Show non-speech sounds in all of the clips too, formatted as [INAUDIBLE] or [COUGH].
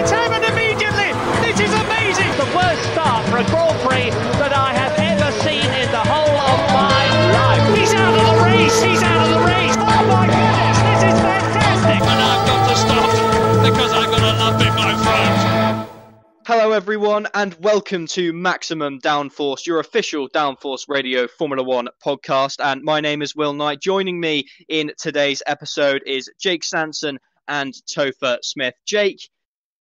It's happened immediately. This is amazing. The worst start for a Grand Prix that I have ever seen in the whole of my life. He's out of the race. He's out of the race. Oh my goodness, this is fantastic. And I've got to stop because I've got a lump in my throat. Hello, everyone, and welcome to Maximum Downforce, your official Downforce Radio Formula One podcast. And my name is Will Knight. Joining me in today's episode is Jake Sanson and Topher Smith. Jake,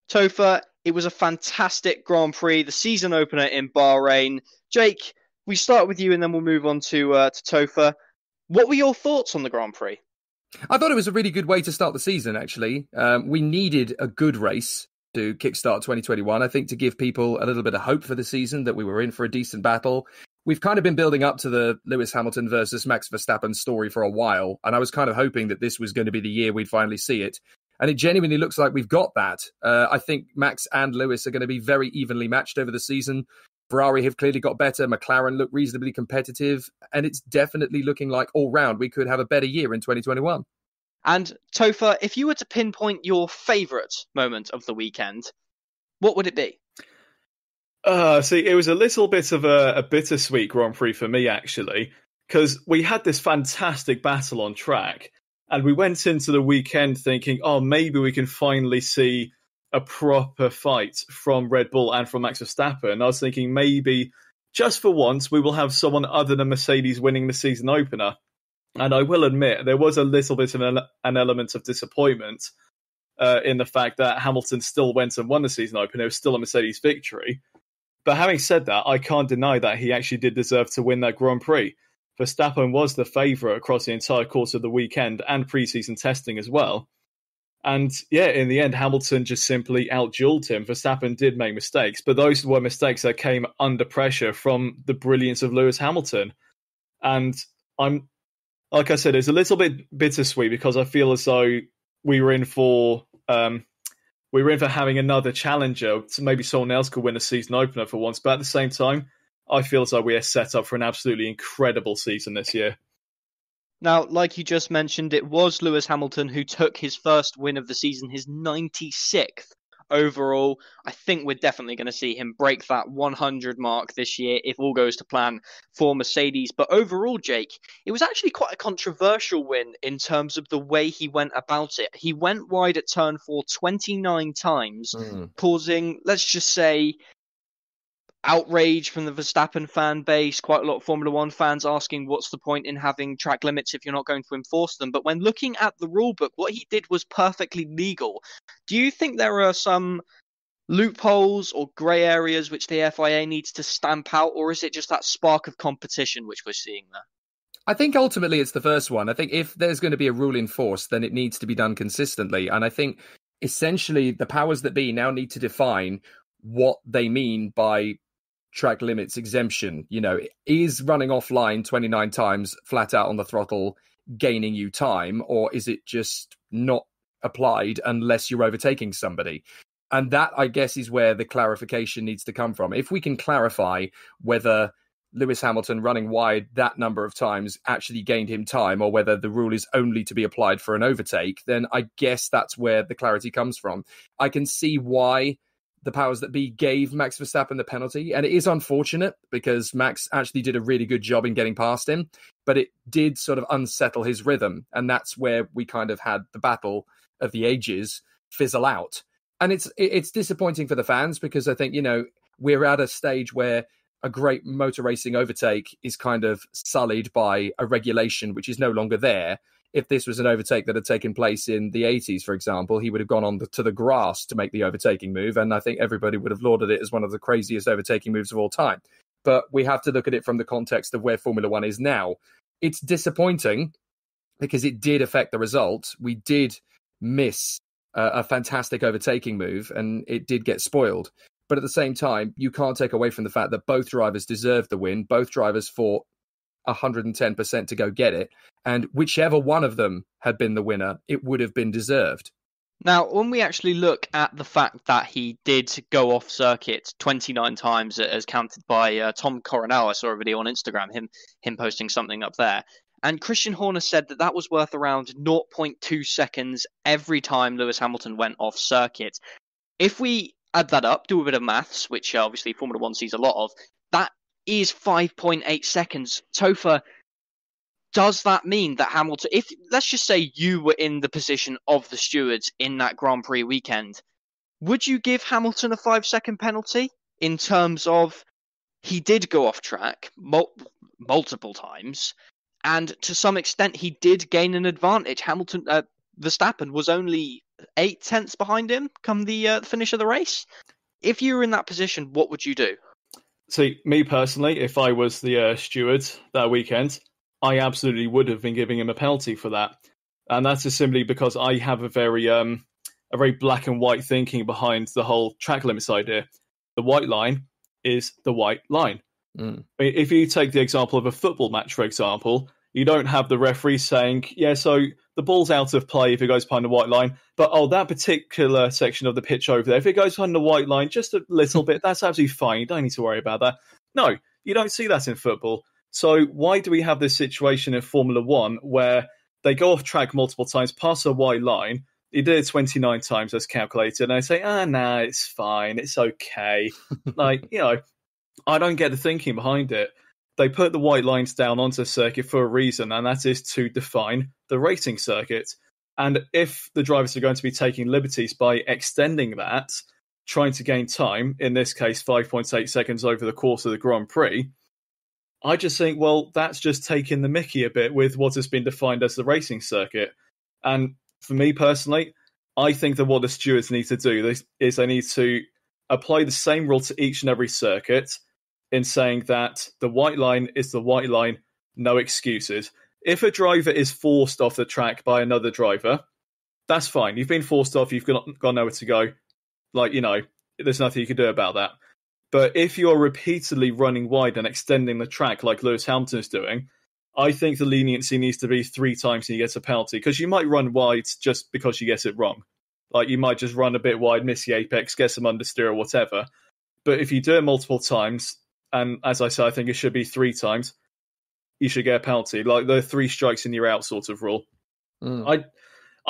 Topher, it was a fantastic Grand Prix, the season opener in Bahrain. Jake, we start with you and then we'll move on to, uh, to Topher. What were your thoughts on the Grand Prix? I thought it was a really good way to start the season, actually. Um, we needed a good race to kickstart 2021. I think to give people a little bit of hope for the season that we were in for a decent battle. We've kind of been building up to the Lewis Hamilton versus Max Verstappen story for a while, and I was kind of hoping that this was going to be the year we'd finally see it. And it genuinely looks like we've got that. Uh, I think Max and Lewis are going to be very evenly matched over the season. Ferrari have clearly got better. McLaren look reasonably competitive, and it's definitely looking like all round we could have a better year in 2021. And Topher, if you were to pinpoint your favourite moment of the weekend, what would it be? Uh, see, it was a little bit of a, a bittersweet Grand Prix for me, actually, because we had this fantastic battle on track, and we went into the weekend thinking, oh, maybe we can finally see a proper fight from Red Bull and from Max Verstappen. And I was thinking maybe just for once we will have someone other than Mercedes winning the season opener. And I will admit there was a little bit of an, element of disappointment uh, in the fact that Hamilton still went and won the season opener. It was still a Mercedes victory. But having said that, I can't deny that he actually did deserve to win that Grand Prix. Verstappen was the favourite across the entire course of the weekend and preseason testing as well. And yeah, in the end, Hamilton just simply outdueled him. Verstappen did make mistakes, but those were mistakes that came under pressure from the brilliance of Lewis Hamilton. And I'm, like I said, it's a little bit bittersweet because I feel as though we were in for um, we were in for having another challenger. So maybe someone else could win a season opener for once. But at the same time, I feel as though we are set up for an absolutely incredible season this year. Now, like you just mentioned, it was Lewis Hamilton who took his first win of the season, his 96th overall. I think we're definitely going to see him break that 100 mark this year if all goes to plan for Mercedes. But overall, Jake, it was actually quite a controversial win in terms of the way he went about it. He went wide at turn four 29 times, Mm. causing, let's just say, outrage from the Verstappen fan base. Quite a lot of Formula One fans asking what's the point in having track limits if you're not going to enforce them. But when looking at the rule book, what he did was perfectly legal. Do you think there are some loopholes or grey areas which the FIA needs to stamp out, or is it just that spark of competition which we're seeing there? I think ultimately it's the first one. I think if there's going to be a rule enforced, then it needs to be done consistently. And I think essentially the powers that be now need to define what they mean by track limits exemption. You know, is running offline 29 times flat out on the throttle gaining you time, or is it just not applied unless you're overtaking somebody? And that, I guess, is where the clarification needs to come from. If we can clarify whether Lewis Hamilton running wide that number of times actually gained him time, or whether the rule is only to be applied for an overtake, then I guess that's where the clarity comes from. I can see why the powers that be gave Max Verstappen the penalty, and it is unfortunate because Max actually did a really good job in getting past him, but it did sort of unsettle his rhythm, and that's where we kind of had the battle of the ages fizzle out. And it's it's disappointing for the fans because I think you know we're at a stage where a great motor racing overtake is kind of sullied by a regulation which is no longer there. If this was an overtake that had taken place in the 80s, for example, he would have gone on the, to the grass to make the overtaking move. And I think everybody would have lauded it as one of the craziest overtaking moves of all time. But we have to look at it from the context of where Formula One is now. It's disappointing because it did affect the result. We did miss uh, a fantastic overtaking move and it did get spoiled. But at the same time, you can't take away from the fact that both drivers deserved the win. Both drivers fought 110% to go get it. And whichever one of them had been the winner, it would have been deserved. Now, when we actually look at the fact that he did go off circuit 29 times, as counted by uh, Tom Coronel, I saw a video on Instagram, him him posting something up there, and Christian Horner said that that was worth around 0.2 seconds every time Lewis Hamilton went off circuit. If we add that up, do a bit of maths, which uh, obviously Formula One sees a lot of, is 5.8 seconds. Topher, does that mean that Hamilton, if let's just say you were in the position of the stewards in that Grand Prix weekend, would you give Hamilton a five second penalty in terms of he did go off track mul- multiple times, and to some extent he did gain an advantage. Hamilton, uh, Verstappen was only eight tenths behind him come the, uh, finish of the race. If you were in that position, what would you do? See, me personally, if I was the uh, steward that weekend, I absolutely would have been giving him a penalty for that, and that's just simply because I have a very um a very black and white thinking behind the whole track limits idea. The white line is the white line. Mm. If you take the example of a football match, for example, you don't have the referee saying, "Yeah, so the ball's out of play if it goes behind the white line, but oh, that particular section of the pitch over there, if it goes behind the white line just a little bit, that's absolutely fine. You don't need to worry about that." No, you don't see that in football. So why do we have this situation in Formula One where they go off track multiple times, pass a white line? He did it 29 times as calculated, and I say, ah, nah, it's fine, it's okay. [LAUGHS] like, you know, I don't get the thinking behind it. They put the white lines down onto the circuit for a reason, and that is to define the racing circuit. And if the drivers are going to be taking liberties by extending that, trying to gain time, in this case, 5.8 seconds over the course of the Grand Prix, I just think, well, that's just taking the mickey a bit with what has been defined as the racing circuit. And for me personally, I think that what the stewards need to do is they need to apply the same rule to each and every circuit in saying that the white line is the white line, no excuses. If a driver is forced off the track by another driver, that's fine. You've been forced off, you've got, got nowhere to go. Like, you know, there's nothing you can do about that. But if you're repeatedly running wide and extending the track like Lewis Hamilton is doing, I think the leniency needs to be three times and you get a penalty because you might run wide just because you get it wrong. Like you might just run a bit wide, miss the apex, get some understeer or whatever. But if you do it multiple times, and as I said, I think it should be three times, you should get a penalty. Like the three strikes and you're out sort of rule. Mm. I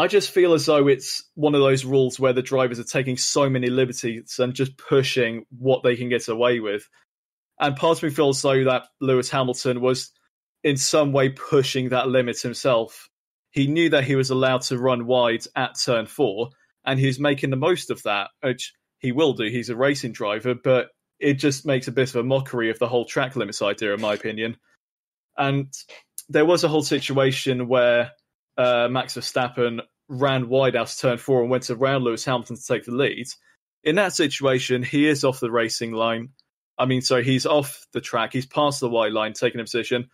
I just feel as though it's one of those rules where the drivers are taking so many liberties and just pushing what they can get away with. And part of me feels though that Lewis Hamilton was in some way pushing that limit himself. He knew that he was allowed to run wide at turn four, and he's making the most of that, which he will do. He's a racing driver, but it just makes a bit of a mockery of the whole track limits idea, in my opinion. And there was a whole situation where uh, Max Verstappen ran wide out to turn four and went around Lewis Hamilton to take the lead. In that situation, he is off the racing line. I mean, so he's off the track. He's past the white line, taking a position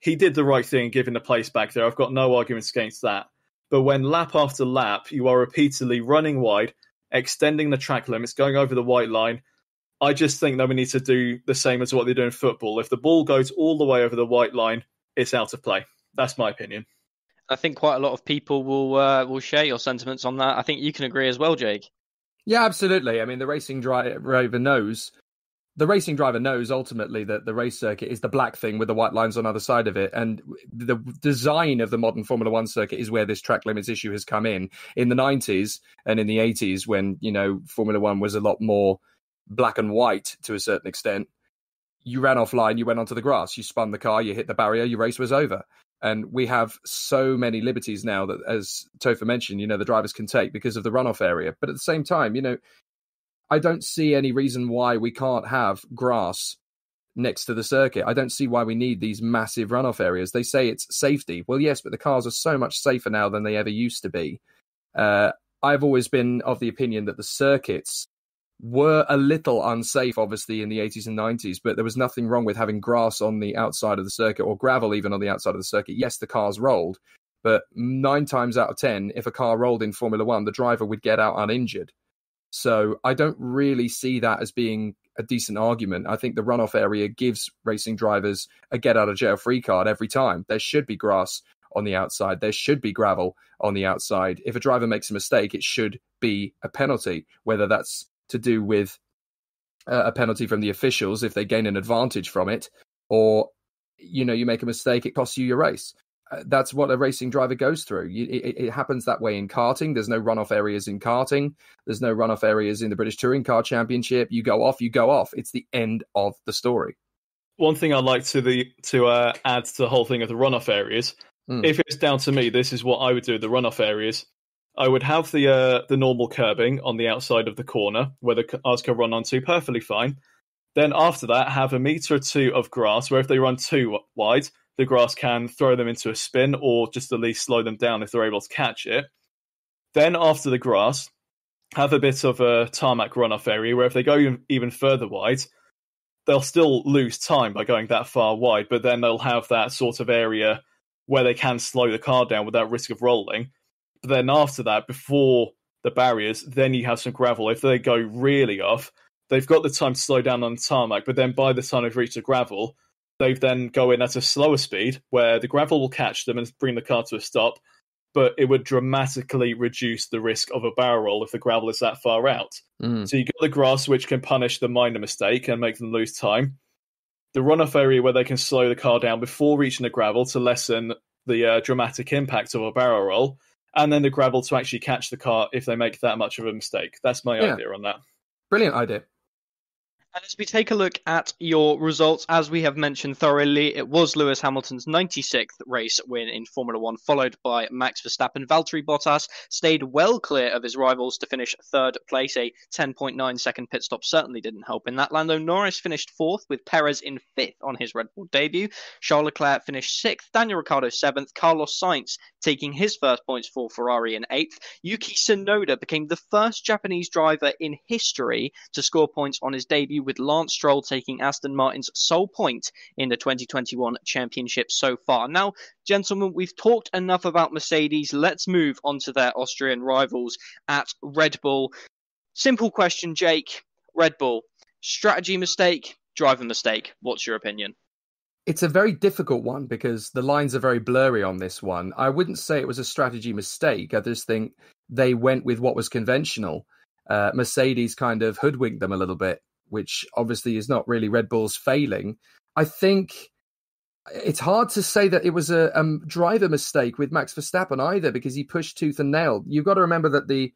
he did the right thing giving the place back there. I've got no arguments against that. But when lap after lap you are repeatedly running wide, extending the track limits, going over the white line, I just think that we need to do the same as what they do in football. If the ball goes all the way over the white line, it's out of play. That's my opinion. I think quite a lot of people will uh, will share your sentiments on that. I think you can agree as well, Jake. Yeah, absolutely. I mean, the racing driver knows the racing driver knows ultimately that the race circuit is the black thing with the white lines on either side of it. And the design of the modern Formula One circuit is where this track limits issue has come in. In the 90s and in the 80s, when, you know, Formula One was a lot more black and white to a certain extent, you ran offline, you went onto the grass, you spun the car, you hit the barrier, your race was over. And we have so many liberties now that, as Topher mentioned, you know, the drivers can take because of the runoff area. But at the same time, you know, I don't see any reason why we can't have grass next to the circuit. I don't see why we need these massive runoff areas. They say it's safety. Well, yes, but the cars are so much safer now than they ever used to be. Uh, I've always been of the opinion that the circuits were a little unsafe, obviously, in the 80s and 90s, but there was nothing wrong with having grass on the outside of the circuit or gravel even on the outside of the circuit. Yes, the cars rolled, but nine times out of 10, if a car rolled in Formula One, the driver would get out uninjured. So I don't really see that as being a decent argument. I think the runoff area gives racing drivers a get out of jail free card every time. There should be grass on the outside. There should be gravel on the outside. If a driver makes a mistake, it should be a penalty, whether that's to do with uh, a penalty from the officials if they gain an advantage from it, or you know you make a mistake, it costs you your race. uh, that's what a racing driver goes through. You, it, it, happens that way in karting. There's no runoff areas in karting. There's no runoff areas in the British Touring Car Championship. You go off, you go off. It's the end of the story. One thing I'd like to the to uh, add to the whole thing of the runoff areas. Mm. If it's down to me, this is what I would do. The runoff areas. I would have the uh, the normal curbing on the outside of the corner where the cars can run onto perfectly fine. Then after that, have a meter or two of grass where if they run too wide, the grass can throw them into a spin or just at least slow them down if they're able to catch it. Then after the grass, have a bit of a tarmac runoff area where if they go even further wide, they'll still lose time by going that far wide, but then they'll have that sort of area where they can slow the car down without risk of rolling. But then after that, before the barriers, then you have some gravel. If they go really off, they've got the time to slow down on the tarmac, but then by the time they've reached the gravel, they then go in at a slower speed where the gravel will catch them and bring the car to a stop, but it would dramatically reduce the risk of a barrel roll if the gravel is that far out. Mm. So you got the grass, which can punish the minor mistake and make them lose time. The runoff area where they can slow the car down before reaching the gravel to lessen the uh, dramatic impact of a barrel roll, and then the gravel to actually catch the car if they make that much of a mistake. That's my yeah. idea on that. Brilliant idea. And as we take a look at your results, as we have mentioned thoroughly, it was Lewis Hamilton's 96th race win in Formula One, followed by Max Verstappen. Valtteri Bottas stayed well clear of his rivals to finish third place. A 10.9 second pit stop certainly didn't help in that. Lando Norris finished fourth, with Perez in fifth on his Red Bull debut. Charles Leclerc finished sixth, Daniel Ricciardo seventh, Carlos Sainz taking his first points for Ferrari in eighth. Yuki Tsunoda became the first Japanese driver in history to score points on his debut with Lance Stroll taking Aston Martin's sole point in the 2021 championship so far. Now, gentlemen, we've talked enough about Mercedes. Let's move on to their Austrian rivals at Red Bull. Simple question, Jake. Red Bull, strategy mistake, driver mistake. What's your opinion? It's a very difficult one because the lines are very blurry on this one. I wouldn't say it was a strategy mistake. I just think they went with what was conventional. Uh, Mercedes kind of hoodwinked them a little bit which obviously is not really Red Bull's failing. I think it's hard to say that it was a, a driver mistake with Max Verstappen either because he pushed tooth and nail. You've got to remember that the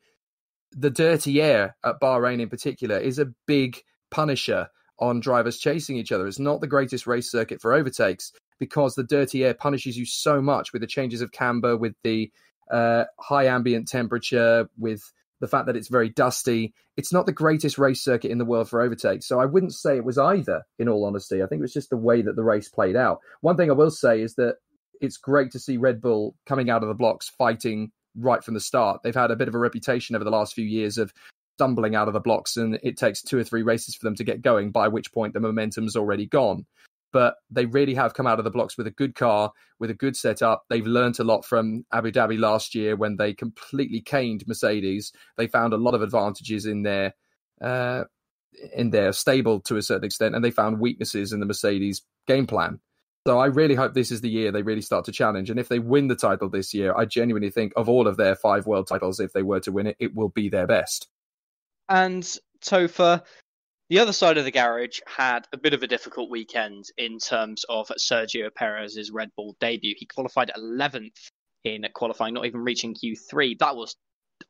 the dirty air at Bahrain in particular is a big punisher on drivers chasing each other. It's not the greatest race circuit for overtakes because the dirty air punishes you so much with the changes of camber, with the uh, high ambient temperature, with the fact that it's very dusty. It's not the greatest race circuit in the world for overtakes. So I wouldn't say it was either, in all honesty. I think it was just the way that the race played out. One thing I will say is that it's great to see Red Bull coming out of the blocks fighting right from the start. They've had a bit of a reputation over the last few years of stumbling out of the blocks, and it takes two or three races for them to get going, by which point the momentum's already gone but they really have come out of the blocks with a good car, with a good setup. They've learned a lot from Abu Dhabi last year when they completely caned Mercedes. They found a lot of advantages in their uh, in their stable to a certain extent, and they found weaknesses in the Mercedes game plan. So I really hope this is the year they really start to challenge. And if they win the title this year, I genuinely think of all of their five world titles, if they were to win it, it will be their best. And Topher, the other side of the garage had a bit of a difficult weekend in terms of Sergio Perez's Red Bull debut. He qualified 11th in qualifying, not even reaching Q3. That was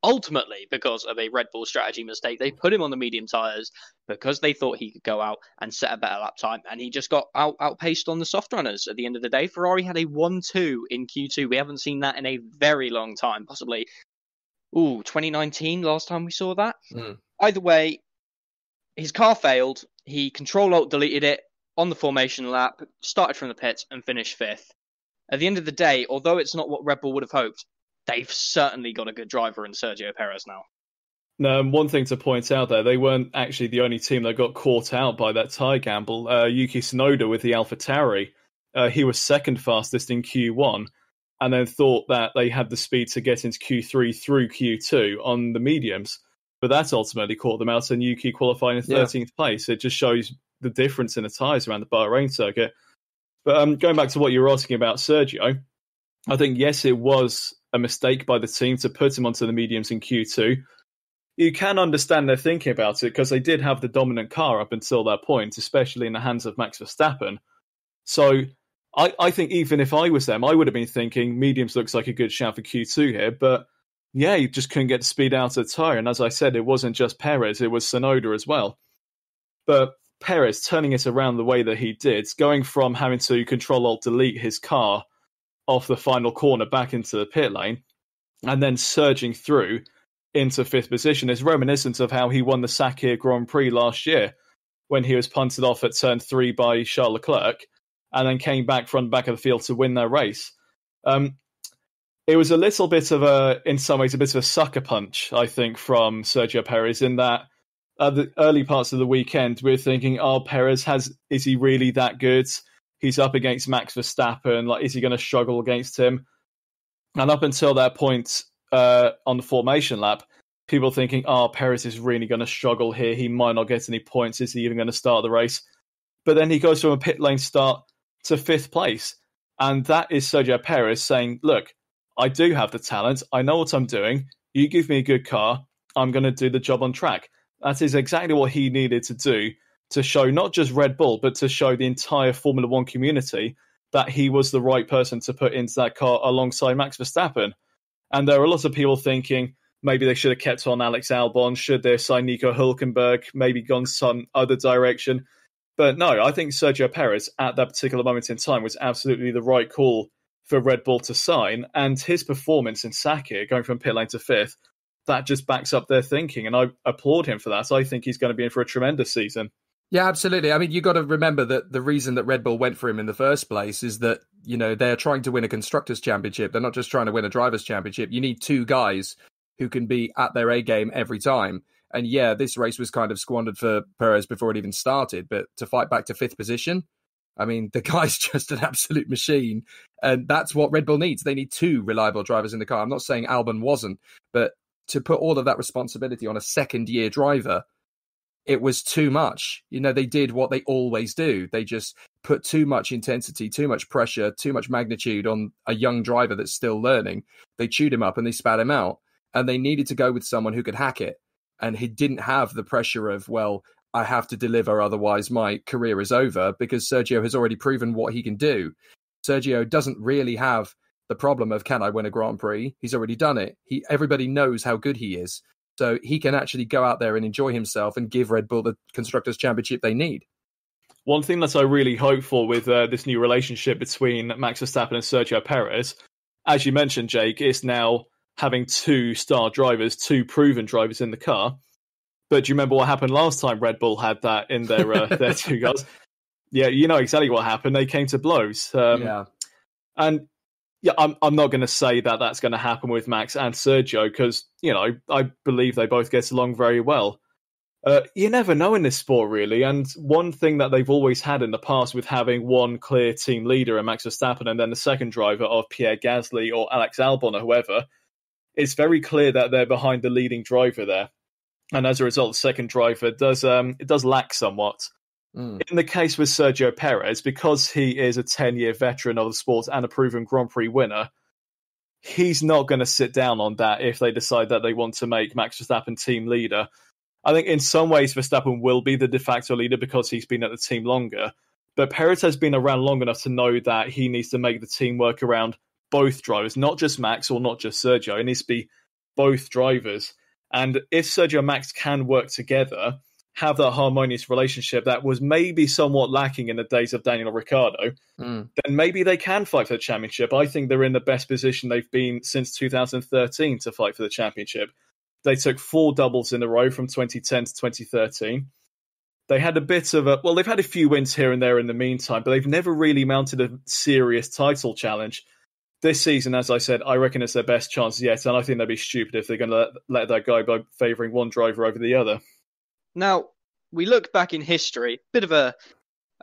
ultimately because of a Red Bull strategy mistake. They put him on the medium tyres because they thought he could go out and set a better lap time, and he just got out outpaced on the soft runners at the end of the day. Ferrari had a 1 2 in Q2. We haven't seen that in a very long time, possibly, ooh, 2019, last time we saw that. Mm. Either way, his car failed. He control alt deleted it on the formation lap, started from the pits, and finished fifth. At the end of the day, although it's not what Red Bull would have hoped, they've certainly got a good driver in Sergio Perez now. No, one thing to point out there, they weren't actually the only team that got caught out by that tie gamble. Uh, Yuki Tsunoda with the AlphaTauri, uh, he was second fastest in Q1, and then thought that they had the speed to get into Q3 through Q2 on the mediums but that ultimately caught them out and Yuki qualifying in 13th yeah. place. It just shows the difference in the tyres around the Bahrain circuit. But um, going back to what you were asking about Sergio, I think, yes, it was a mistake by the team to put him onto the mediums in Q2. You can understand their thinking about it because they did have the dominant car up until that point, especially in the hands of Max Verstappen. So I, I think even if I was them, I would have been thinking mediums looks like a good shout for Q2 here, but yeah, he just couldn't get speed out of the tyre. And as I said, it wasn't just Perez, it was Tsunoda as well. But Perez turning it around the way that he did, going from having to control alt delete his car off the final corner back into the pit lane, and then surging through into fifth position is reminiscent of how he won the Sakhir Grand Prix last year when he was punted off at turn three by Charles Leclerc and then came back front back of the field to win their race. Um, it was a little bit of a, in some ways, a bit of a sucker punch, I think, from Sergio Perez in that at the early parts of the weekend, we are thinking, oh, Perez has, is he really that good? He's up against Max Verstappen. Like, is he going to struggle against him? And up until that point uh, on the formation lap, people thinking, oh, Perez is really going to struggle here. He might not get any points. Is he even going to start the race? But then he goes from a pit lane start to fifth place. And that is Sergio Perez saying, look, I do have the talent. I know what I'm doing. You give me a good car. I'm going to do the job on track. That is exactly what he needed to do to show not just Red Bull, but to show the entire Formula One community that he was the right person to put into that car alongside Max Verstappen. And there are a lot of people thinking maybe they should have kept on Alex Albon, should they signed Nico Hulkenberg, maybe gone some other direction. But no, I think Sergio Perez at that particular moment in time was absolutely the right call for Red Bull to sign. And his performance in Sakhir, going from pit lane to fifth, that just backs up their thinking. And I applaud him for that. I think he's going to be in for a tremendous season. Yeah, absolutely. I mean, you've got to remember that the reason that Red Bull went for him in the first place is that, you know, they're trying to win a constructors championship. They're not just trying to win a drivers championship. You need two guys who can be at their A game every time. And yeah, this race was kind of squandered for Perez before it even started, but to fight back to fifth position, I mean, the guy's [LAUGHS] just an absolute machine. And that's what Red Bull needs. They need two reliable drivers in the car. I'm not saying Albon wasn't, but to put all of that responsibility on a second year driver, it was too much. You know, they did what they always do. They just put too much intensity, too much pressure, too much magnitude on a young driver that's still learning. They chewed him up and they spat him out. And they needed to go with someone who could hack it. And he didn't have the pressure of, well, I have to deliver, otherwise my career is over, because Sergio has already proven what he can do. Sergio doesn't really have the problem of can I win a Grand Prix? He's already done it. He everybody knows how good he is. So he can actually go out there and enjoy himself and give Red Bull the constructors championship they need. One thing that I really hope for with uh, this new relationship between Max Verstappen and Sergio Perez, as you mentioned, Jake, is now having two star drivers, two proven drivers in the car. But do you remember what happened last time Red Bull had that in their uh, their [LAUGHS] two cars? Yeah, you know exactly what happened. They came to blows. Um, yeah. And yeah, I'm I'm not going to say that that's going to happen with Max and Sergio because you know I believe they both get along very well. Uh, you never know in this sport, really. And one thing that they've always had in the past with having one clear team leader and Max Verstappen and then the second driver of Pierre Gasly or Alex Albon or whoever, it's very clear that they're behind the leading driver there. And as a result, the second driver does um, it does lack somewhat. Mm. In the case with Sergio Perez, because he is a 10 year veteran of the sport and a proven Grand Prix winner, he's not going to sit down on that if they decide that they want to make Max Verstappen team leader. I think in some ways Verstappen will be the de facto leader because he's been at the team longer. But Perez has been around long enough to know that he needs to make the team work around both drivers, not just Max or not just Sergio. It needs to be both drivers. And if Sergio and Max can work together, have that harmonious relationship that was maybe somewhat lacking in the days of Daniel Ricciardo, mm. then maybe they can fight for the championship. I think they're in the best position they've been since 2013 to fight for the championship. They took four doubles in a row from 2010 to 2013. They had a bit of a well, they've had a few wins here and there in the meantime, but they've never really mounted a serious title challenge. This season, as I said, I reckon it's their best chance yet, and I think they'd be stupid if they're going to let, let that go by favouring one driver over the other. Now, we look back in history, bit of a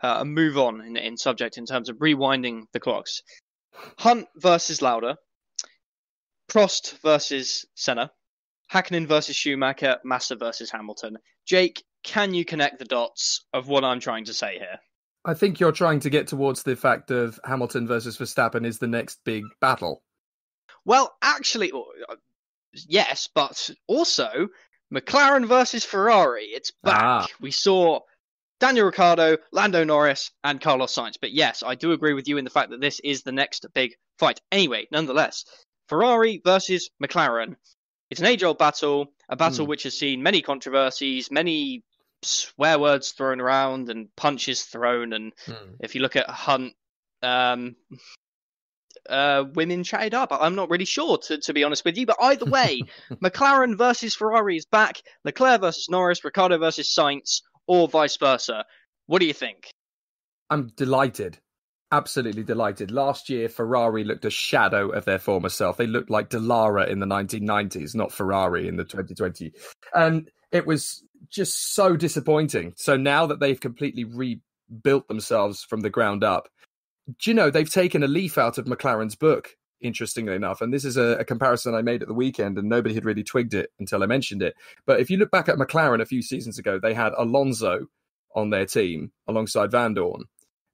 uh, a move on in, in subject in terms of rewinding the clocks. Hunt versus Lauda, Prost versus Senna, Hakkinen versus Schumacher, Massa versus Hamilton. Jake, can you connect the dots of what I'm trying to say here? I think you're trying to get towards the fact of Hamilton versus Verstappen is the next big battle. Well, actually, uh, yes, but also McLaren versus Ferrari. It's back. Ah. We saw Daniel Ricciardo, Lando Norris, and Carlos Sainz. But yes, I do agree with you in the fact that this is the next big fight. Anyway, nonetheless, Ferrari versus McLaren. It's an age old battle, a battle Hmm. which has seen many controversies, many swear words thrown around, and punches thrown. And if you look at Hunt, um, uh, women chatted up. I'm not really sure, to, to be honest with you. But either way, [LAUGHS] McLaren versus Ferrari is back. Leclerc versus Norris, Ricciardo versus Sainz, or vice versa. What do you think? I'm delighted. Absolutely delighted. Last year, Ferrari looked a shadow of their former self. They looked like Delara in the 1990s, not Ferrari in the 2020. And it was just so disappointing. So now that they've completely rebuilt themselves from the ground up, do you know, they've taken a leaf out of McLaren's book, interestingly enough. And this is a, a comparison I made at the weekend, and nobody had really twigged it until I mentioned it. But if you look back at McLaren a few seasons ago, they had Alonso on their team alongside Vandoorne.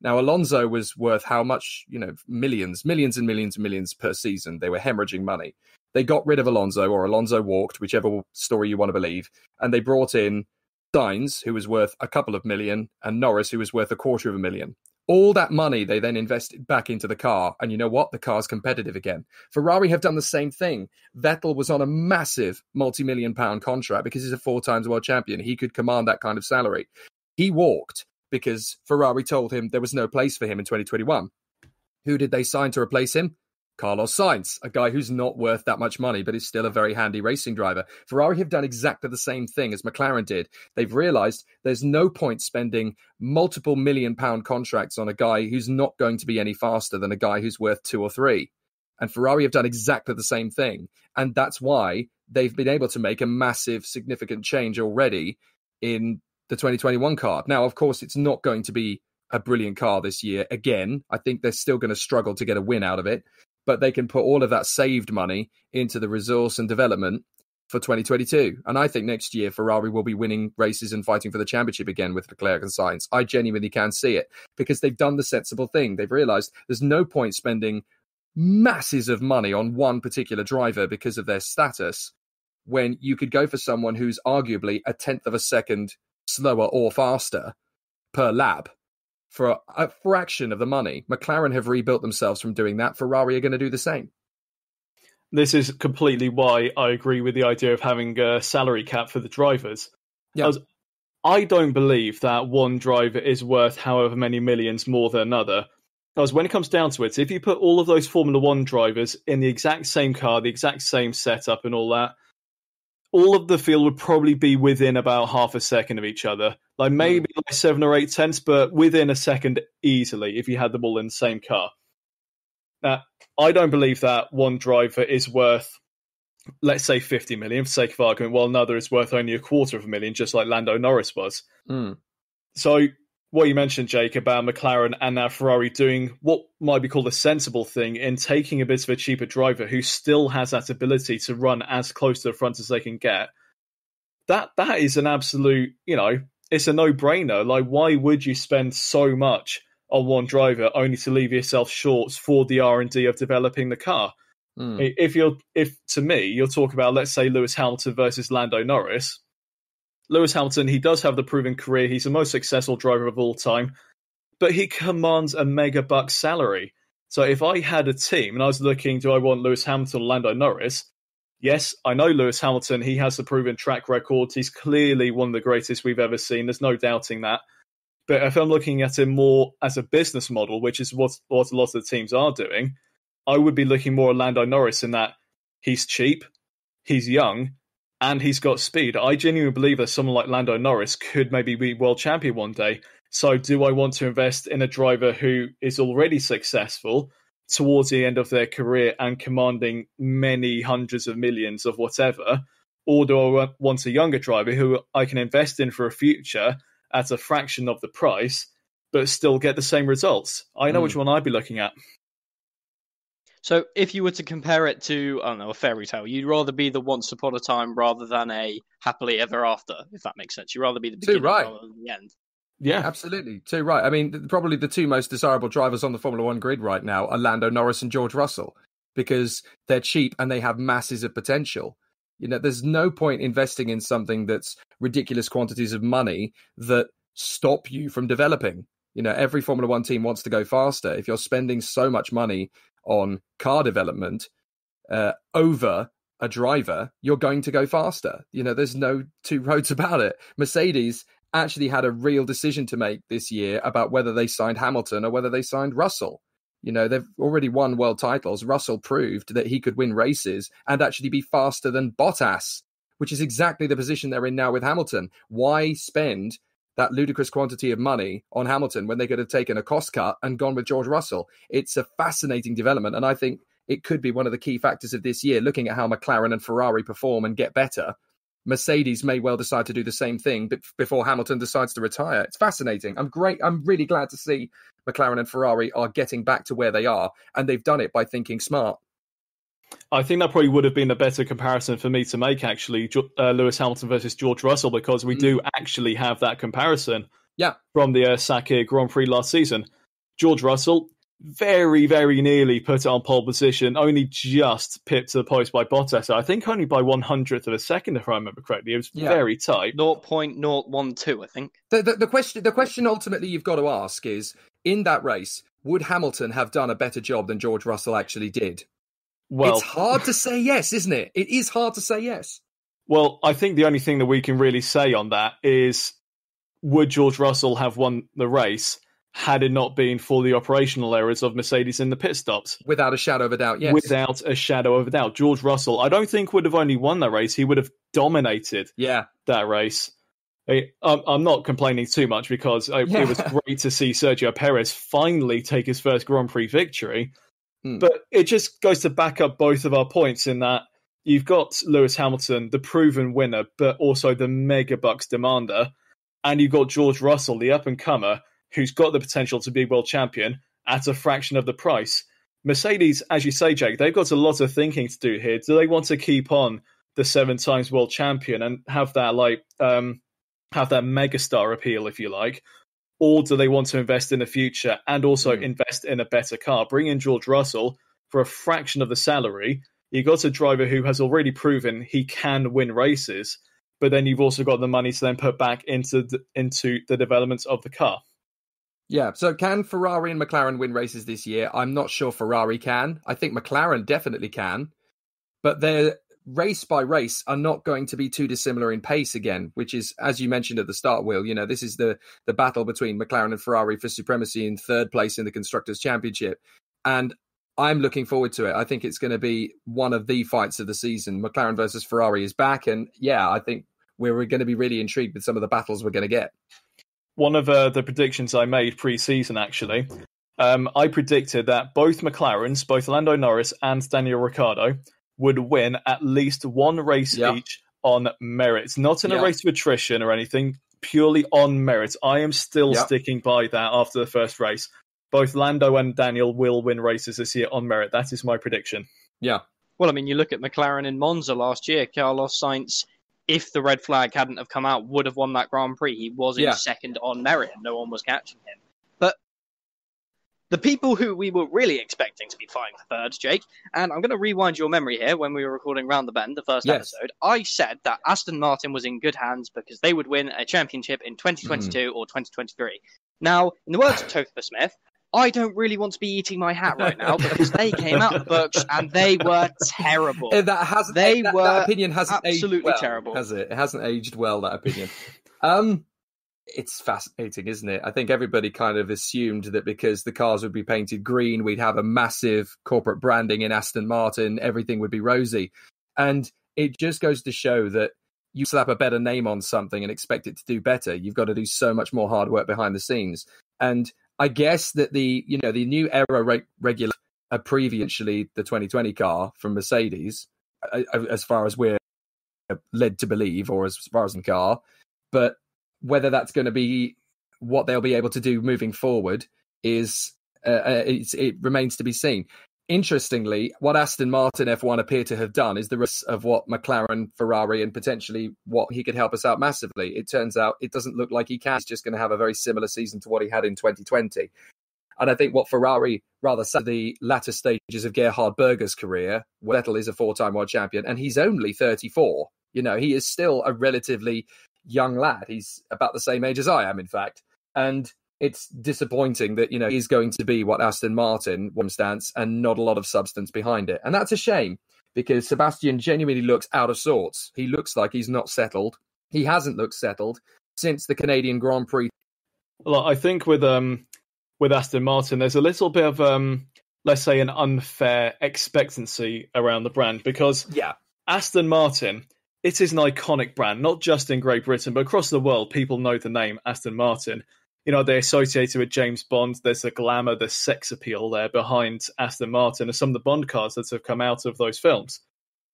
Now, Alonso was worth how much? You know, millions, millions and millions and millions per season. They were hemorrhaging money. They got rid of Alonso, or Alonso walked, whichever story you want to believe, and they brought in Sainz, who was worth a couple of million, and Norris, who was worth a quarter of a million. All that money they then invested back into the car, and you know what? The car's competitive again. Ferrari have done the same thing. Vettel was on a massive multi-million pound contract because he's a four times world champion. He could command that kind of salary. He walked because Ferrari told him there was no place for him in 2021. Who did they sign to replace him? Carlos Sainz, a guy who's not worth that much money, but is still a very handy racing driver. Ferrari have done exactly the same thing as McLaren did. They've realized there's no point spending multiple million pound contracts on a guy who's not going to be any faster than a guy who's worth two or three. And Ferrari have done exactly the same thing. And that's why they've been able to make a massive, significant change already in the 2021 car. Now, of course, it's not going to be a brilliant car this year. Again, I think they're still going to struggle to get a win out of it, but they can put all of that saved money into the resource and development for 2022. And I think next year Ferrari will be winning races and fighting for the championship again with Leclerc and Sainz. I genuinely can see it because they've done the sensible thing. They've realized there's no point spending masses of money on one particular driver because of their status when you could go for someone who's arguably a tenth of a second slower or faster per lap for a, a fraction of the money. McLaren have rebuilt themselves from doing that. Ferrari are going to do the same. This is completely why I agree with the idea of having a salary cap for the drivers. Yeah. As I don't believe that one driver is worth however many millions more than another. Because when it comes down to it, if you put all of those Formula One drivers in the exact same car, the exact same setup, and all that, all of the field would probably be within about half a second of each other. Like maybe like seven or eight tenths, but within a second easily if you had them all in the same car. Now, I don't believe that one driver is worth, let's say, 50 million for sake of argument, while another is worth only a quarter of a million, just like Lando Norris was. Mm. So, what you mentioned, Jake, about McLaren and now Ferrari doing what might be called a sensible thing in taking a bit of a cheaper driver who still has that ability to run as close to the front as they can get. That that is an absolute, you know, it's a no-brainer. Like, why would you spend so much on one driver only to leave yourself short for the R and D of developing the car? Mm. If you're, if to me, you're talking about, let's say, Lewis Hamilton versus Lando Norris. Lewis Hamilton, he does have the proven career. He's the most successful driver of all time, but he commands a mega buck salary. So if I had a team and I was looking, do I want Lewis Hamilton or Lando Norris? Yes, I know Lewis Hamilton. He has the proven track record. He's clearly one of the greatest we've ever seen. There's no doubting that. But if I'm looking at him more as a business model, which is what, what a lot of the teams are doing, I would be looking more at Lando Norris in that he's cheap, he's young, and he's got speed. I genuinely believe that someone like Lando Norris could maybe be world champion one day. So, do I want to invest in a driver who is already successful towards the end of their career and commanding many hundreds of millions of whatever? Or do I want a younger driver who I can invest in for a future at a fraction of the price, but still get the same results? I know Mm. which one I'd be looking at. So, if you were to compare it to, I don't know, a fairy tale, you'd rather be the once upon a time rather than a happily ever after, if that makes sense. You'd rather be the Too beginning right. rather than the end. Yeah. Absolutely, too right. I mean, probably the two most desirable drivers on the Formula One grid right now are Lando Norris and George Russell because they're cheap and they have masses of potential. You know, there's no point investing in something that's ridiculous quantities of money that stop you from developing. You know, every Formula One team wants to go faster. If you're spending so much money on car development uh, over a driver, you're going to go faster. You know, there's no two [LAUGHS] roads about it. Mercedes actually had a real decision to make this year about whether they signed Hamilton or whether they signed Russell. You know, they've already won world titles. Russell proved that he could win races and actually be faster than Bottas, which is exactly the position they're in now with Hamilton. Why spend that ludicrous quantity of money on Hamilton when they could have taken a cost cut and gone with George Russell? It's a fascinating development. And I think it could be one of the key factors of this year, looking at how McLaren and Ferrari perform and get better. Mercedes may well decide to do the same thing before Hamilton decides to retire. It's fascinating. I'm great. I'm really glad to see McLaren and Ferrari are getting back to where they are, and they've done it by thinking smart. I think that probably would have been a better comparison for me to make, actually, uh, Lewis Hamilton versus George Russell, because we mm. do actually have that comparison. Yeah. From the uh, Sakhir Grand Prix last season. George Russell, very, very nearly put it on pole position, only just pipped to the post by Bottas. I think only by one hundredth of a second, if I remember correctly. It was yeah. very tight. 0.012, I think. The, the, the, question, the question ultimately you've got to ask is in that race, would Hamilton have done a better job than George Russell actually did? Well, it's hard to say yes, isn't it? It is hard to say yes. Well, I think the only thing that we can really say on that is would George Russell have won the race? Had it not been for the operational errors of Mercedes in the pit stops. Without a shadow of a doubt, yes. Without a shadow of a doubt. George Russell, I don't think would have only won that race, he would have dominated yeah. that race. I'm not complaining too much because yeah. it was [LAUGHS] great to see Sergio Perez finally take his first Grand Prix victory. Hmm. But it just goes to back up both of our points in that you've got Lewis Hamilton, the proven winner, but also the mega bucks demander. And you've got George Russell, the up and comer, who's got the potential to be world champion at a fraction of the price. Mercedes, as you say, Jake, they've got a lot of thinking to do here. Do they want to keep on the seven times world champion and have that like um, have that megastar appeal, if you like, or do they want to invest in the future and also mm. invest in a better car? Bring in George Russell for a fraction of the salary. You got a driver who has already proven he can win races, but then you've also got the money to then put back into the, into the development of the car. Yeah. So can Ferrari and McLaren win races this year? I'm not sure Ferrari can. I think McLaren definitely can. But they're race by race are not going to be too dissimilar in pace again, which is, as you mentioned at the start, Will, you know, this is the, the battle between McLaren and Ferrari for supremacy in third place in the Constructors' Championship. And I'm looking forward to it. I think it's going to be one of the fights of the season. McLaren versus Ferrari is back. And yeah, I think we're going to be really intrigued with some of the battles we're going to get one of uh, the predictions I made pre-season actually. Um, I predicted that both McLarens, both Lando Norris and Daniel Ricciardo, would win at least one race yep. each on merit, not in yep. a race of attrition or anything, purely on merit. I am still yep. sticking by that after the first race. Both Lando and Daniel will win races this year on merit. That is my prediction. Yeah. Well, I mean, you look at McLaren in Monza last year. Carlos Sainz if the red flag hadn't have come out, would have won that Grand Prix. He was in yeah. second on merit, and no one was catching him. But the people who we were really expecting to be fighting for third, Jake, and I'm going to rewind your memory here when we were recording Round the Bend, the first yes. episode. I said that Aston Martin was in good hands because they would win a championship in 2022 mm. or 2023. Now, in the words of Topher Smith, I don't really want to be eating my hat right now [LAUGHS] because they came out of the books and they were terrible. That has they that, were that opinion hasn't absolutely aged well, terrible, has it? It hasn't aged well. That opinion. um, it's fascinating, isn't it? I think everybody kind of assumed that because the cars would be painted green, we'd have a massive corporate branding in Aston Martin, everything would be rosy, and it just goes to show that you slap a better name on something and expect it to do better. You've got to do so much more hard work behind the scenes. And I guess that the you know the new era re- regular a previously the 2020 car from Mercedes, uh, uh, as far as we're led to believe, or as far as the car, but whether that's going to be what they'll be able to do moving forward is uh, uh it remains to be seen. Interestingly, what Aston Martin F1 appear to have done is the rest of what McLaren, Ferrari, and potentially what he could help us out massively. It turns out it doesn't look like he can. He's just going to have a very similar season to what he had in 2020. And I think what Ferrari rather said the latter stages of Gerhard Berger's career, Vettel is a four-time world champion, and he's only 34. You know, he is still a relatively young lad. He's about the same age as I am, in fact. And it's disappointing that, you know, he's going to be what Aston Martin one stance and not a lot of substance behind it. And that's a shame because Sebastian genuinely looks out of sorts. He looks like he's not settled. He hasn't looked settled since the Canadian Grand Prix. Well, I think with um with Aston Martin, there's a little bit of um let's say an unfair expectancy around the brand because Yeah. Aston Martin, it is an iconic brand, not just in Great Britain, but across the world. People know the name Aston Martin. You know, they associate it with James Bond. There's a glamour, the sex appeal there behind Aston Martin and some of the Bond cars that have come out of those films.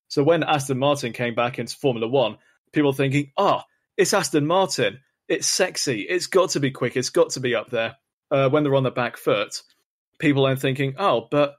So when Aston Martin came back into Formula One, people thinking, oh, it's Aston Martin. It's sexy. It's got to be quick. It's got to be up there. Uh, when they're on the back foot, people are thinking, oh, but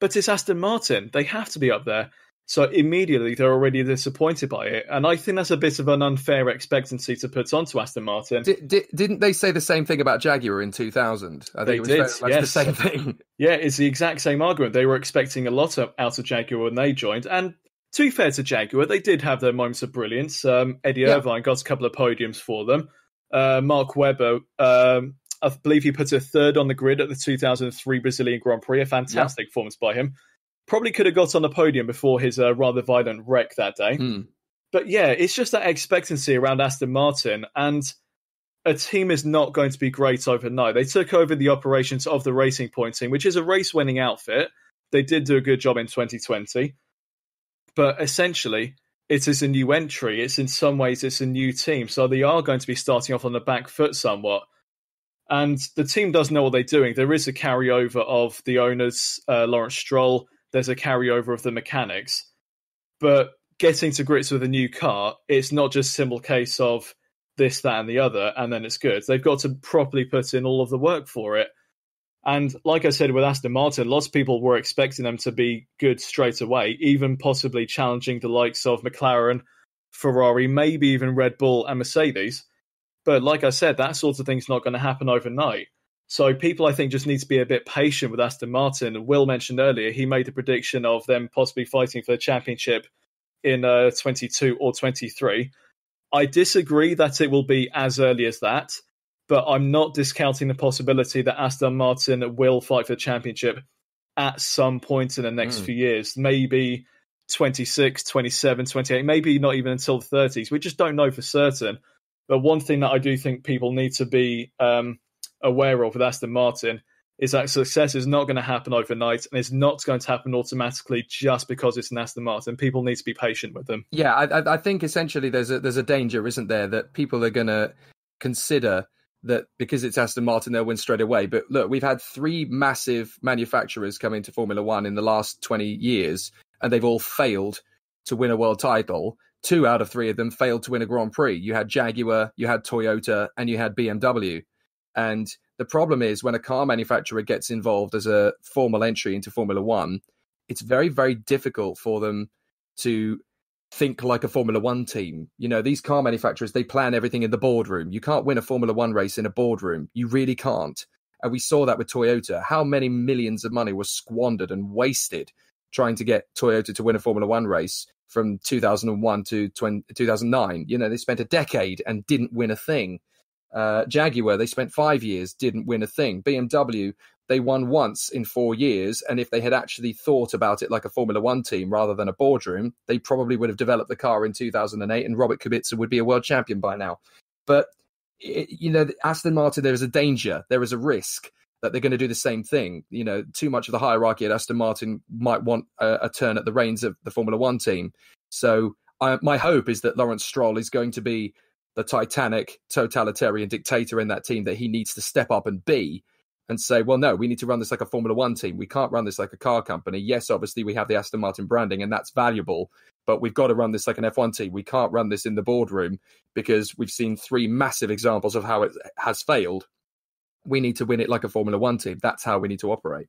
but it's Aston Martin. They have to be up there. So immediately they're already disappointed by it, and I think that's a bit of an unfair expectancy to put onto Aston Martin. Di- di- didn't they say the same thing about Jaguar in 2000? I think They it was did, very much the yes. same thing. [LAUGHS] Yeah, it's the exact same argument. They were expecting a lot of, out of Jaguar when they joined, and to be fair to Jaguar, they did have their moments of brilliance. Um, Eddie Yeah. Irvine got a couple of podiums for them. Uh, Mark Webber, um, I believe he put a third on the grid at the 2003 Brazilian Grand Prix. A fantastic performance by him. Probably could have got on the podium before his uh, rather violent wreck that day. Hmm. But yeah, it's just that expectancy around Aston Martin, and a team is not going to be great overnight. They took over the operations of the Racing Point team, which is a race winning outfit. They did do a good job in 2020. But essentially, it is a new entry. It's in some ways, it's a new team. So they are going to be starting off on the back foot somewhat. And the team does know what they're doing. There is a carryover of the owners, uh, Lawrence Stroll. There's a carryover of the mechanics. But getting to grips with a new car, it's not just simple case of this, that, and the other, and then it's good. They've got to properly put in all of the work for it. And like I said with Aston Martin, lots of people were expecting them to be good straight away, even possibly challenging the likes of McLaren, Ferrari, maybe even Red Bull and Mercedes. But like I said, that sort of thing's not going to happen overnight. So people, I think, just need to be a bit patient with Aston Martin. Will mentioned earlier he made the prediction of them possibly fighting for the championship in uh, 22 or 23. I disagree that it will be as early as that, but I'm not discounting the possibility that Aston Martin will fight for the championship at some point in the next Mm. few years. Maybe 26, 27, 28, maybe not even until the 30s. We just don't know for certain. But one thing that I do think people need to be um, aware of with Aston Martin is that success is not going to happen overnight and it's not going to happen automatically just because it's an Aston Martin. People need to be patient with them. Yeah, I, I- think essentially there's a there's a danger, isn't there, that people are going to consider that because it's Aston Martin they'll win straight away. But look, we've had three massive manufacturers come into Formula One in the last 20 years, and they've all failed to win a world title. Two out of three of them failed to win a Grand Prix. You had Jaguar, you had Toyota, and you had BMW. And the problem is when a car manufacturer gets involved as a formal entry into Formula One, it's very, very difficult for them to think like a Formula One team. You know, these car manufacturers, they plan everything in the boardroom. You can't win a Formula One race in a boardroom. You really can't. And we saw that with Toyota. How many millions of money was squandered and wasted trying to get Toyota to win a Formula One race from 2001 to 20, 2009? You know, they spent a decade and didn't win a thing. Uh, Jaguar, they spent five years, didn't win a thing. BMW, they won once in four years. And if they had actually thought about it like a Formula One team rather than a boardroom, they probably would have developed the car in 2008 and Robert Kubica would be a world champion by now. But, it, you know, Aston Martin, there is a danger, there is a risk that they're going to do the same thing. You know, too much of the hierarchy at Aston Martin might want a, a turn at the reins of the Formula One team. So I, my hope is that Lawrence Stroll is going to be the titanic totalitarian dictator in that team that he needs to step up and be and say, well, no, we need to run this like a Formula One team. We can't run this like a car company. Yes, obviously, we have the Aston Martin branding, and that's valuable, but we've got to run this like an F1 team. We can't run this in the boardroom because we've seen three massive examples of how it has failed. We need to win it like a Formula One team. That's how we need to operate.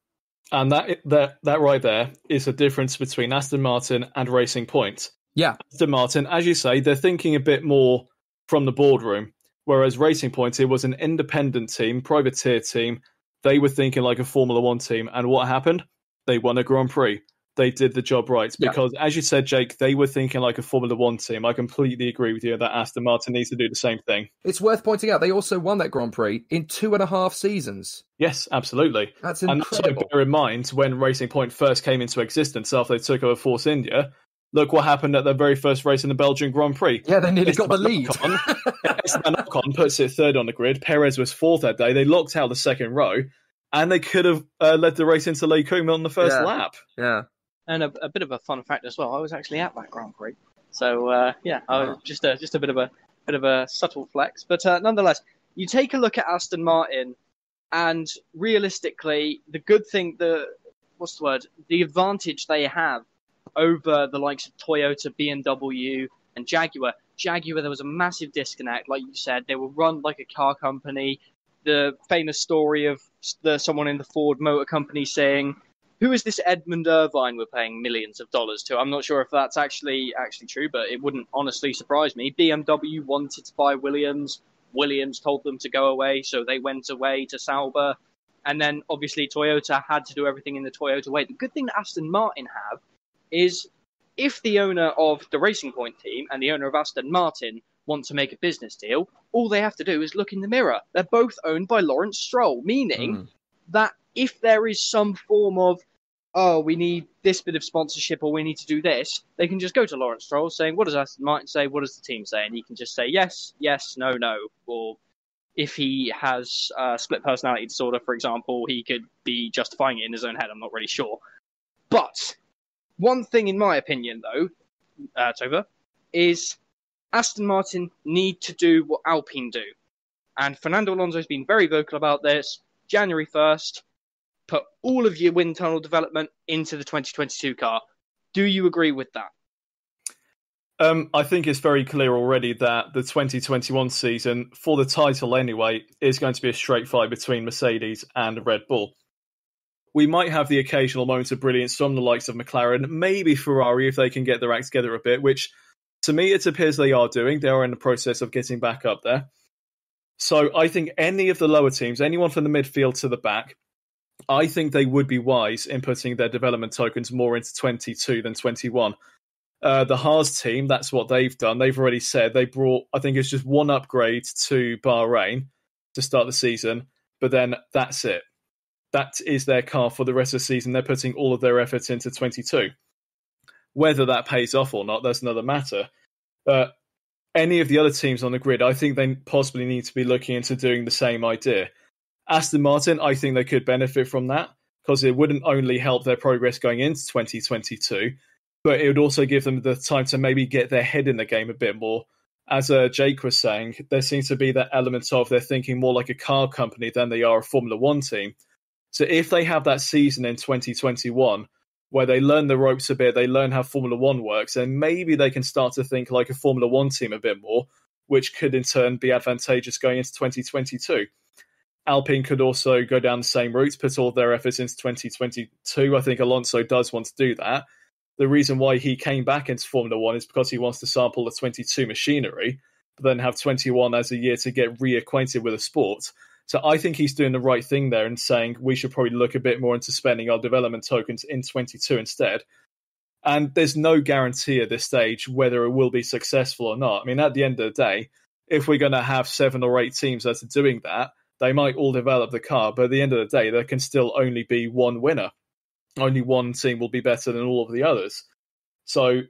And that that that right there is the difference between Aston Martin and Racing Point. Yeah. Aston Martin, as you say, they're thinking a bit more from the boardroom, whereas Racing Point it was an independent team, privateer team. They were thinking like a Formula One team, and what happened? They won a Grand Prix. they did the job right. Yeah. Because, as you said, Jake, they were thinking like a Formula One team. I completely agree with you that Aston Martin needs to do the same thing. It's worth pointing out they also won that Grand Prix in two and a half seasons. Yes, absolutely. That's And also incredible. bear in mind when Racing Point first came into existence after they took over Force India. Look what happened at their very first race in the Belgian Grand Prix. Yeah, they nearly got the Esteban lead. Ocon- Esteban Ocon puts it third on the grid. Perez was fourth that day. They locked out the second row, and they could have uh, led the race into Les Combes on the first Yeah. lap. yeah. And a, a bit of a fun fact as well. I was actually at that Grand Prix, so uh, yeah, I was just a just a bit of a bit of a subtle flex, but uh, nonetheless, you take a look at Aston Martin, and realistically, the good thing, the what's the word, the advantage they have over the likes of Toyota, BMW, and Jaguar. Jaguar, there was a massive disconnect, like you said. They were run like a car company. The famous story of the someone in the Ford Motor Company saying, "Who is this Edmund Irvine we're paying millions of dollars to?" I'm not sure if that's actually actually true, but it wouldn't honestly surprise me. BMW wanted to buy Williams. Williams told them to go away, so they went away to Sauber. And then obviously Toyota had to do everything in the Toyota way. The good thing that Aston Martin have is if the owner of the Racing Point team and the owner of Aston Martin want to make a business deal, all they have to do is look in the mirror. They're both owned by Lawrence Stroll, meaning Mm. that if there is some form of oh, we need this bit of sponsorship or we need to do this, they can just go to Lawrence Stroll saying, what does Aston Martin say? What does the team say? And he can just say yes, yes, no, no. Or if he has uh, split personality disorder, for example, he could be justifying it in his own head. I'm not really sure. But one thing, in my opinion, though, uh, Topher, is Aston Martin need to do what Alpine do. And Fernando Alonso has been very vocal about this. January 1st, put all of your wind tunnel development into the 2022 car. Do you agree with that? Um, I think it's very clear already that the 2021 season, for the title anyway, is going to be a straight fight between Mercedes and Red Bull. We might have the occasional moment of brilliance from the likes of McLaren, maybe Ferrari if they can get their act together a bit, which to me it appears they are doing. They are in the process of getting back up there. So I think any of the lower teams, anyone from the midfield to the back, I think they would be wise in putting their development tokens more into 22 than 21. Uh, the Haas team, that's what they've done. They've already said they brought, I think it's just one upgrade to Bahrain to start the season, but then that's it. That is their car for the rest of the season. They're putting all of their efforts into 22. Whether that pays off or not, that's another matter. But any of the other teams on the grid, I think they possibly need to be looking into doing the same idea. Aston Martin, I think they could benefit from that because it wouldn't only help their progress going into 2022, but it would also give them the time to maybe get their head in the game a bit more. As uh, Jake was saying, there seems to be that element of they're thinking more like a car company than they are a Formula One team. So if they have that season in 2021 where they learn the ropes a bit, they learn how Formula One works, then maybe they can start to think like a Formula One team a bit more, which could in turn be advantageous going into 2022. Alpine could also go down the same route, put all their efforts into 2022. I think Alonso does want to do that. The reason why he came back into Formula One is because he wants to sample the 22 machinery, but then have 21 as a year to get reacquainted with the sport. So I think he's doing the right thing there and saying we should probably look a bit more into spending our development tokens in 22 instead. And there's no guarantee at this stage whether it will be successful or not. I mean, at the end of the day, if we're going to have seven or eight teams that are doing that, they might all develop the car, but at the end of the day, there can still only be one winner. Only one team will be better than all of the others. So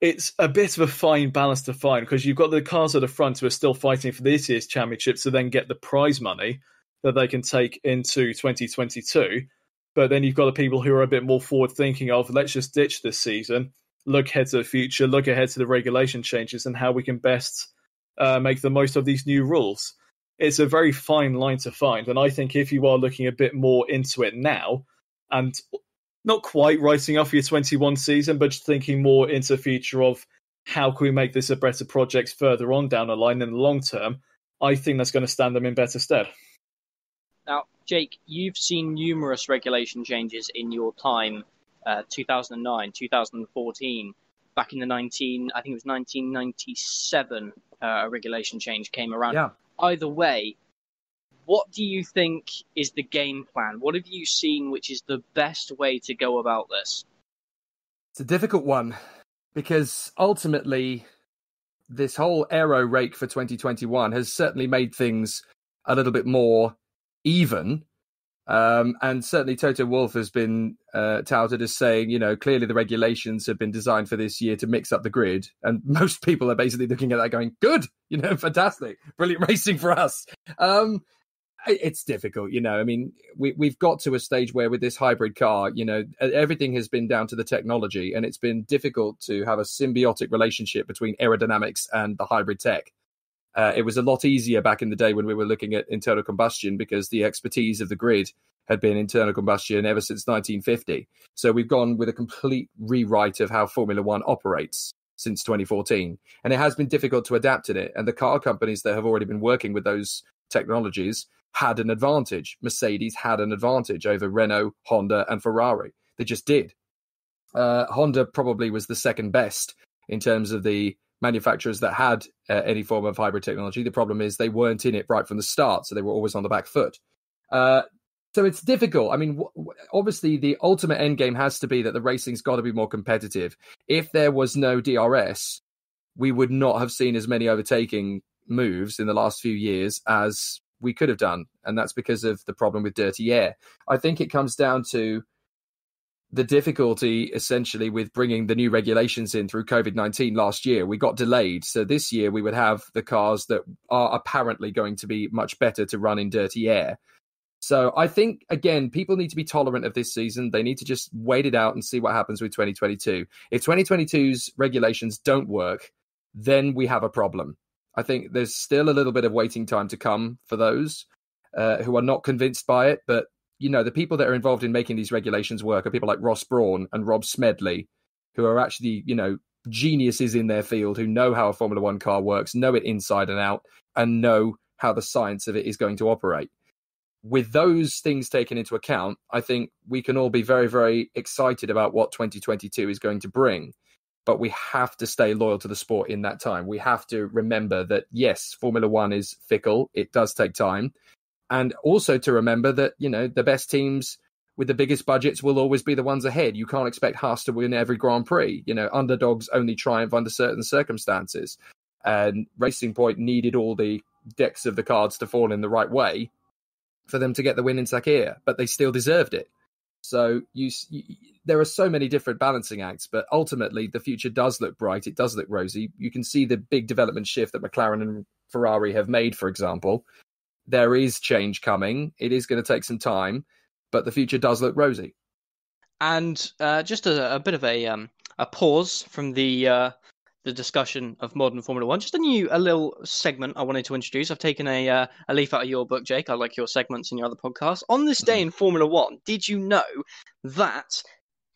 it's a bit of a fine balance to find because you've got the cars at the front who are still fighting for this year's championship to then get the prize money that they can take into 2022. But then you've got the people who are a bit more forward thinking of let's just ditch this season, look ahead to the future, look ahead to the regulation changes and how we can best uh, make the most of these new rules. It's a very fine line to find. And I think if you are looking a bit more into it now and not quite writing off your 21 season, but just thinking more into the future of how can we make this a better project further on down the line in the long term, I think that's going to stand them in better stead. Now, Jake, you've seen numerous regulation changes in your time, uh, 2009, 2014, back in the 19, I think it was 1997, uh, a regulation change came around. Yeah. Either way, what do you think is the game plan? What have you seen which is the best way to go about this? It's a difficult one because ultimately, this whole aero rake for 2021 has certainly made things a little bit more even. Um, and certainly, Toto Wolff has been uh, touted as saying, you know, clearly the regulations have been designed for this year to mix up the grid. And [LAUGHS] most people are basically looking at that going, good, you know, [LAUGHS] fantastic, brilliant racing for us. Um, it's difficult, you know. I mean, we we've got to a stage where with this hybrid car, you know, everything has been down to the technology, and it's been difficult to have a symbiotic relationship between aerodynamics and the hybrid tech. Uh, it was a lot easier back in the day when we were looking at internal combustion because the expertise of the grid had been internal combustion ever since 1950. So we've gone with a complete rewrite of how Formula One operates since 2014, and it has been difficult to adapt to it. And the car companies that have already been working with those technologies had an advantage. Mercedes had an advantage over Renault, Honda, and Ferrari. They just did. Uh, Honda probably was the second best in terms of the manufacturers that had uh, any form of hybrid technology. The problem is they weren't in it right from the start, so they were always on the back foot. Uh, so it's difficult. I mean, w- obviously, the ultimate end game has to be that the racing's got to be more competitive. If there was no DRS, we would not have seen as many overtaking moves in the last few years as we could have done, and that's because of the problem with dirty air. I think it comes down to the difficulty essentially with bringing the new regulations in through COVID 19 last year. We got delayed. So this year we would have the cars that are apparently going to be much better to run in dirty air. So I think, again, people need to be tolerant of this season. They need to just wait it out and see what happens with 2022. If 2022's regulations don't work, then we have a problem. I think there's still a little bit of waiting time to come for those uh, who are not convinced by it. But you know, the people that are involved in making these regulations work are people like Ross Brawn and Rob Smedley, who are actually you know geniuses in their field who know how a Formula One car works, know it inside and out, and know how the science of it is going to operate. With those things taken into account, I think we can all be very, very excited about what 2022 is going to bring but we have to stay loyal to the sport in that time. We have to remember that yes, Formula One is fickle; it does take time, and also to remember that you know the best teams with the biggest budgets will always be the ones ahead. You can't expect Haas to win every Grand Prix. You know, underdogs only triumph under certain circumstances, and Racing Point needed all the decks of the cards to fall in the right way for them to get the win in Sakhir, but they still deserved it. So you, you, there are so many different balancing acts, but ultimately the future does look bright. It does look rosy. You can see the big development shift that McLaren and Ferrari have made, for example. There is change coming. It is going to take some time, but the future does look rosy. And uh, just a, a, bit of a um, a pause from the uh, the discussion of modern Formula One. Just a new, a little segment I wanted to introduce. I've taken a uh, a leaf out of your book, Jake. I like your segments in your other podcasts. On this day in Formula One, did you know that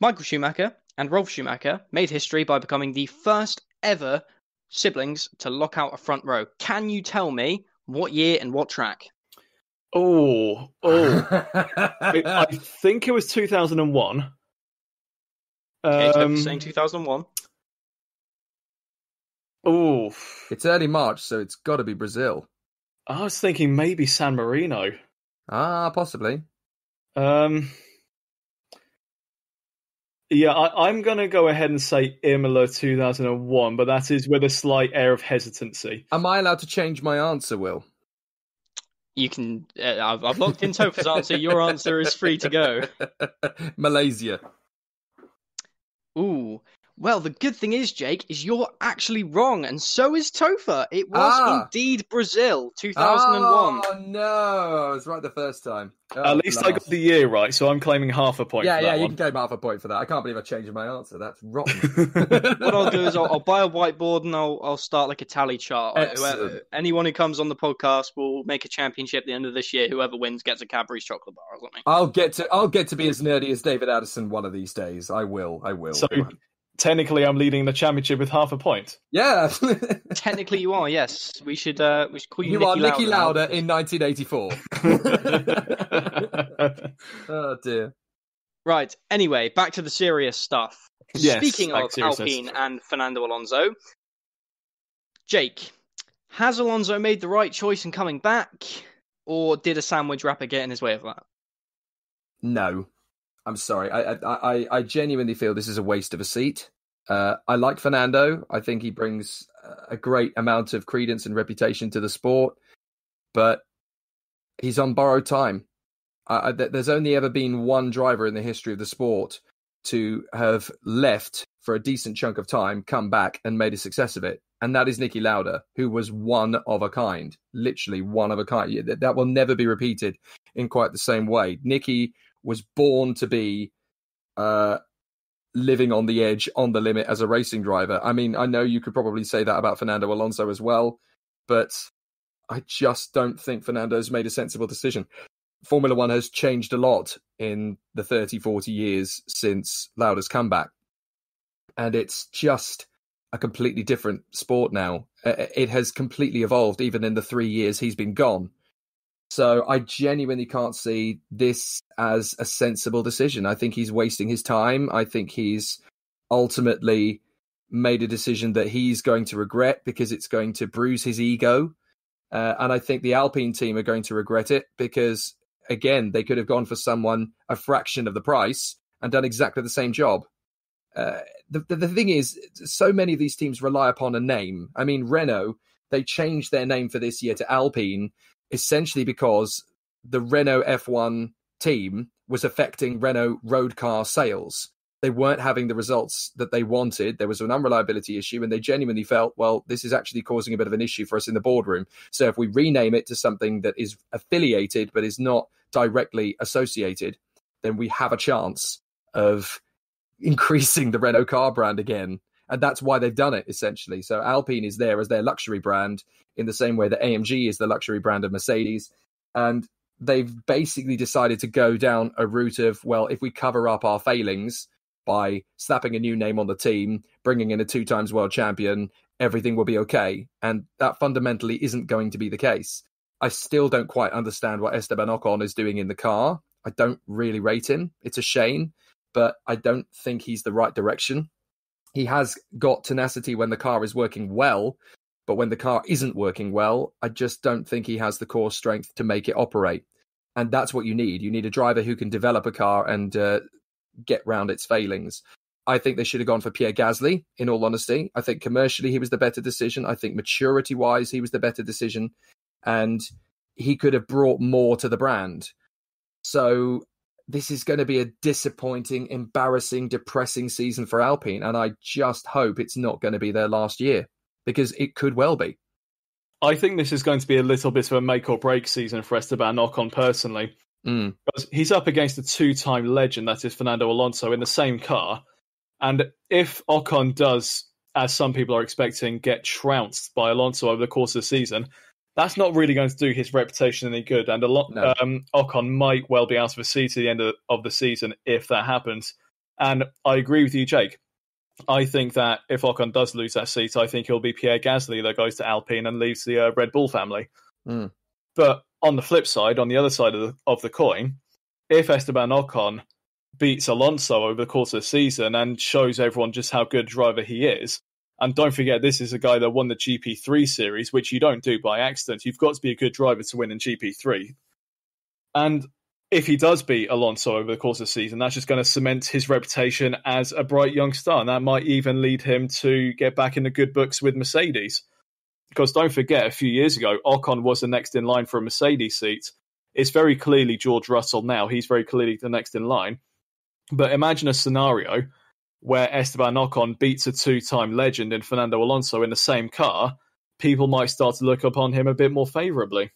Michael Schumacher and Ralf Schumacher made history by becoming the first ever siblings to lock out a front row? Can you tell me what year and what track? Oh, oh! I, I [LAUGHS] think it was two thousand and one. Okay, um, saying 2001. Oh, it's early March, so it's got to be Brazil. I was thinking maybe San Marino. Ah, possibly. Um, yeah, I, am going to go ahead and say Imola 2001, but that is with a slight air of hesitancy. Am I allowed to change my answer, Will? You can. Uh, I've, I've locked in Topher's answer. Your answer is free to go. [LAUGHS] Malaysia. Ooh, well, the good thing is, Jake, is you're actually wrong, and so is Topher. It was ah. indeed Brazil, 2001. Oh, no. I was right the first time. Oh, At least blast. I got the year right, so I'm claiming half a point yeah, Yeah, you can claim half a point for that. I can't believe I changed my answer. That's rotten. [LAUGHS] what I'll do is I'll, [LAUGHS] I'll, buy a whiteboard and I'll, I'll start like a tally chart. Whoever, anyone who comes on the podcast will make a championship at the end of this year. Whoever wins gets a Cadbury's chocolate bar or something. I'll get to I'll get to be as nerdy as David Addison one of these days. I will. I will. So technically I'm leading the championship with half a point. Yeah. [LAUGHS] [LAUGHS] technically you are, yes. We should uh we should call you You Niki are Niki Lauda, Lauda in 1984. [LAUGHS] oh dear. Right. Anyway, back to the serious stuff. Yes, Speaking of Alpine and Fernando Alonso, Jake, has Alonso made the right choice in coming back, or did a sandwich wrapper get in his way of that? No. I'm sorry. I, I I genuinely feel this is a waste of a seat. Uh, I like Fernando. I think he brings a great amount of credence and reputation to the sport, but he's on borrowed time. Uh, there's only ever been one driver in the history of the sport to have left for a decent chunk of time, come back and made a success of it. And that is Niki Lauda, who was one of a kind, literally one of a kind. That will never be repeated in quite the same way. Niki was born to be uh, living on the edge, on the limit as a racing driver. I mean, I know you could probably say that about Fernando Alonso as well, but I just don't think Fernando's made a sensible decision. Formula One has changed a lot in the 30, 40 years since Lauda's comeback. And it's just a completely different sport now. It has completely evolved, even in the three years he's been gone. So I genuinely can't see this as a sensible decision. I think he's wasting his time. I think he's ultimately made a decision that he's going to regret because it's going to bruise his ego. Uh, and I think the Alpine team are going to regret it because, again, they could have gone for someone a fraction of the price and done exactly the same job. Uh, the, the, the thing is, so many of these teams rely upon a name. I mean, Renault, they changed their name for this year to Alpine essentially because the Renault F1 team was affecting Renault road car sales. They weren't having the results that they wanted. There was an unreliability issue, and they genuinely felt, well, this is actually causing a bit of an issue for us in the boardroom. So if we rename it to something that is affiliated but is not directly associated, then we have a chance of [LAUGHS] increasing the Renault car brand again. And that's why they've done it essentially. So Alpine is there as their luxury brand in the same way that AMG is the luxury brand of Mercedes. And they've basically decided to go down a route of, well, if we cover up our failings by slapping a new name on the team, bringing in a two times world champion, everything will be okay. And that fundamentally isn't going to be the case. I still don't quite understand what Esteban Ocon is doing in the car. I don't really rate him. It's a shame, but I don't think he's the right direction. He has got tenacity when the car is working well, but when the car isn't working well, I just don't think he has the core strength to make it operate. And that's what you need. You need a driver who can develop a car and uh, get round its failings. I think they should have gone for Pierre Gasly, in all honesty. I think commercially he was the better decision. I think maturity wise he was the better decision. And he could have brought more to the brand. So this is going to be a disappointing, embarrassing, depressing season for Alpine. And I just hope it's not going to be their last year because it could well be. I think this is going to be a little bit of a make or break season for Esteban Ocon personally. Mm. Because he's up against a two time legend, that is Fernando Alonso, in the same car. And if Ocon does, as some people are expecting, get trounced by Alonso over the course of the season, that's not really going to do his reputation any good. And a lot, no. um, Ocon might well be out of a seat at the end of, of the season if that happens. And I agree with you, Jake. I think that if Ocon does lose that seat, I think it'll be Pierre Gasly that goes to Alpine and leaves the uh, Red Bull family. Mm. But on the flip side, on the other side of the, of the coin, if Esteban Ocon beats Alonso over the course of the season and shows everyone just how good a driver he is, and don't forget, this is a guy that won the GP3 series, which you don't do by accident. You've got to be a good driver to win in GP3. And if he does beat Alonso over the course of the season, that's just going to cement his reputation as a bright young star. And that might even lead him to get back in the good books with Mercedes. Because don't forget, a few years ago, Ocon was the next in line for a Mercedes seat. It's very clearly George Russell now. He's very clearly the next in line. But imagine a scenario where Esteban Ocon beats a two time legend in Fernando Alonso in the same car, people might start to look upon him a bit more favourably.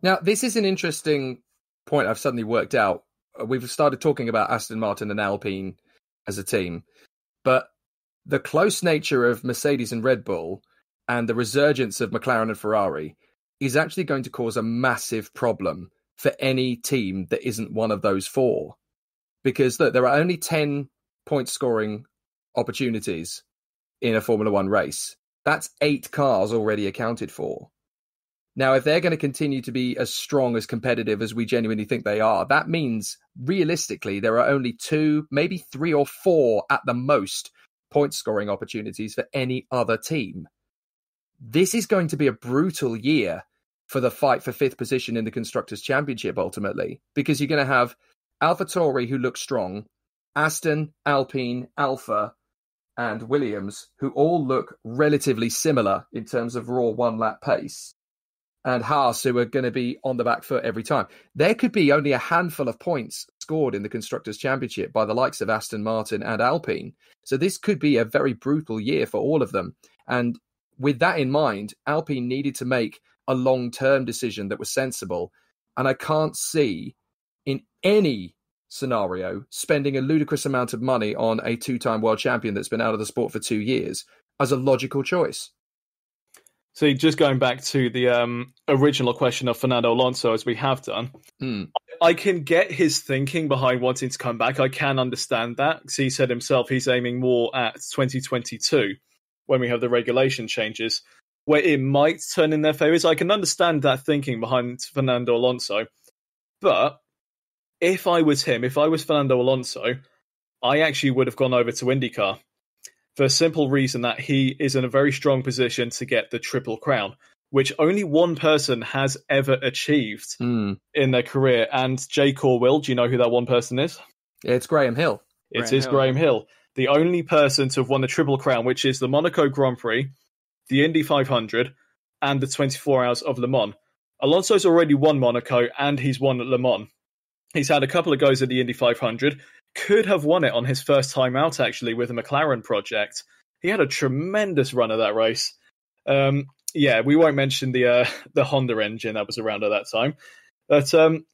Now, this is an interesting point I've suddenly worked out. Uh, we've started talking about Aston Martin and Alpine as a team, but the close nature of Mercedes and Red Bull and the resurgence of McLaren and Ferrari is actually going to cause a massive problem for any team that isn't one of those four. Because look, there are only 10 point scoring opportunities in a Formula One race. That's eight cars already accounted for. Now, if they're going to continue to be as strong, as competitive as we genuinely think they are, that means realistically there are only two, maybe three or four at the most point scoring opportunities for any other team. This is going to be a brutal year for the fight for fifth position in the Constructors' Championship ultimately, because you're going to have AlphaTauri, who looks strong, Aston, Alpine, Alpha, and Williams, who all look relatively similar in terms of raw one lap pace, and Haas, who are going to be on the back foot every time. There could be only a handful of points scored in the Constructors' Championship by the likes of Aston Martin and Alpine. So this could be a very brutal year for all of them. And with that in mind, Alpine needed to make a long term decision that was sensible. And I can't see in any scenario spending a ludicrous amount of money on a two time world champion that's been out of the sport for two years as a logical choice. See, just going back to the um, original question of Fernando Alonso, as we have done, Hmm. I can get his thinking behind wanting to come back. I can understand that. 'cause he said himself he's aiming more at 2022 when we have the regulation changes, where it might turn in their favours. I can understand that thinking behind Fernando Alonso. But if I was him, if I was Fernando Alonso, I actually would have gone over to IndyCar for a simple reason that he is in a very strong position to get the Triple Crown, which only one person has ever achieved Hmm. in their career. And Jake or Will, do you know who that one person is? It's Graham Hill. It Graham is Hill. Graham Hill, the only person to have won the Triple Crown, which is the Monaco Grand Prix, the Indy 500, and the 24 Hours of Le Mans. Alonso's already won Monaco and he's won Le Mans. He's had a couple of goes at the Indy 500. Could have won it on his first time out, actually, with the McLaren project. He had a tremendous run of that race. Um, yeah, we won't mention the uh, [LAUGHS] the Honda engine that was around at that time, but um,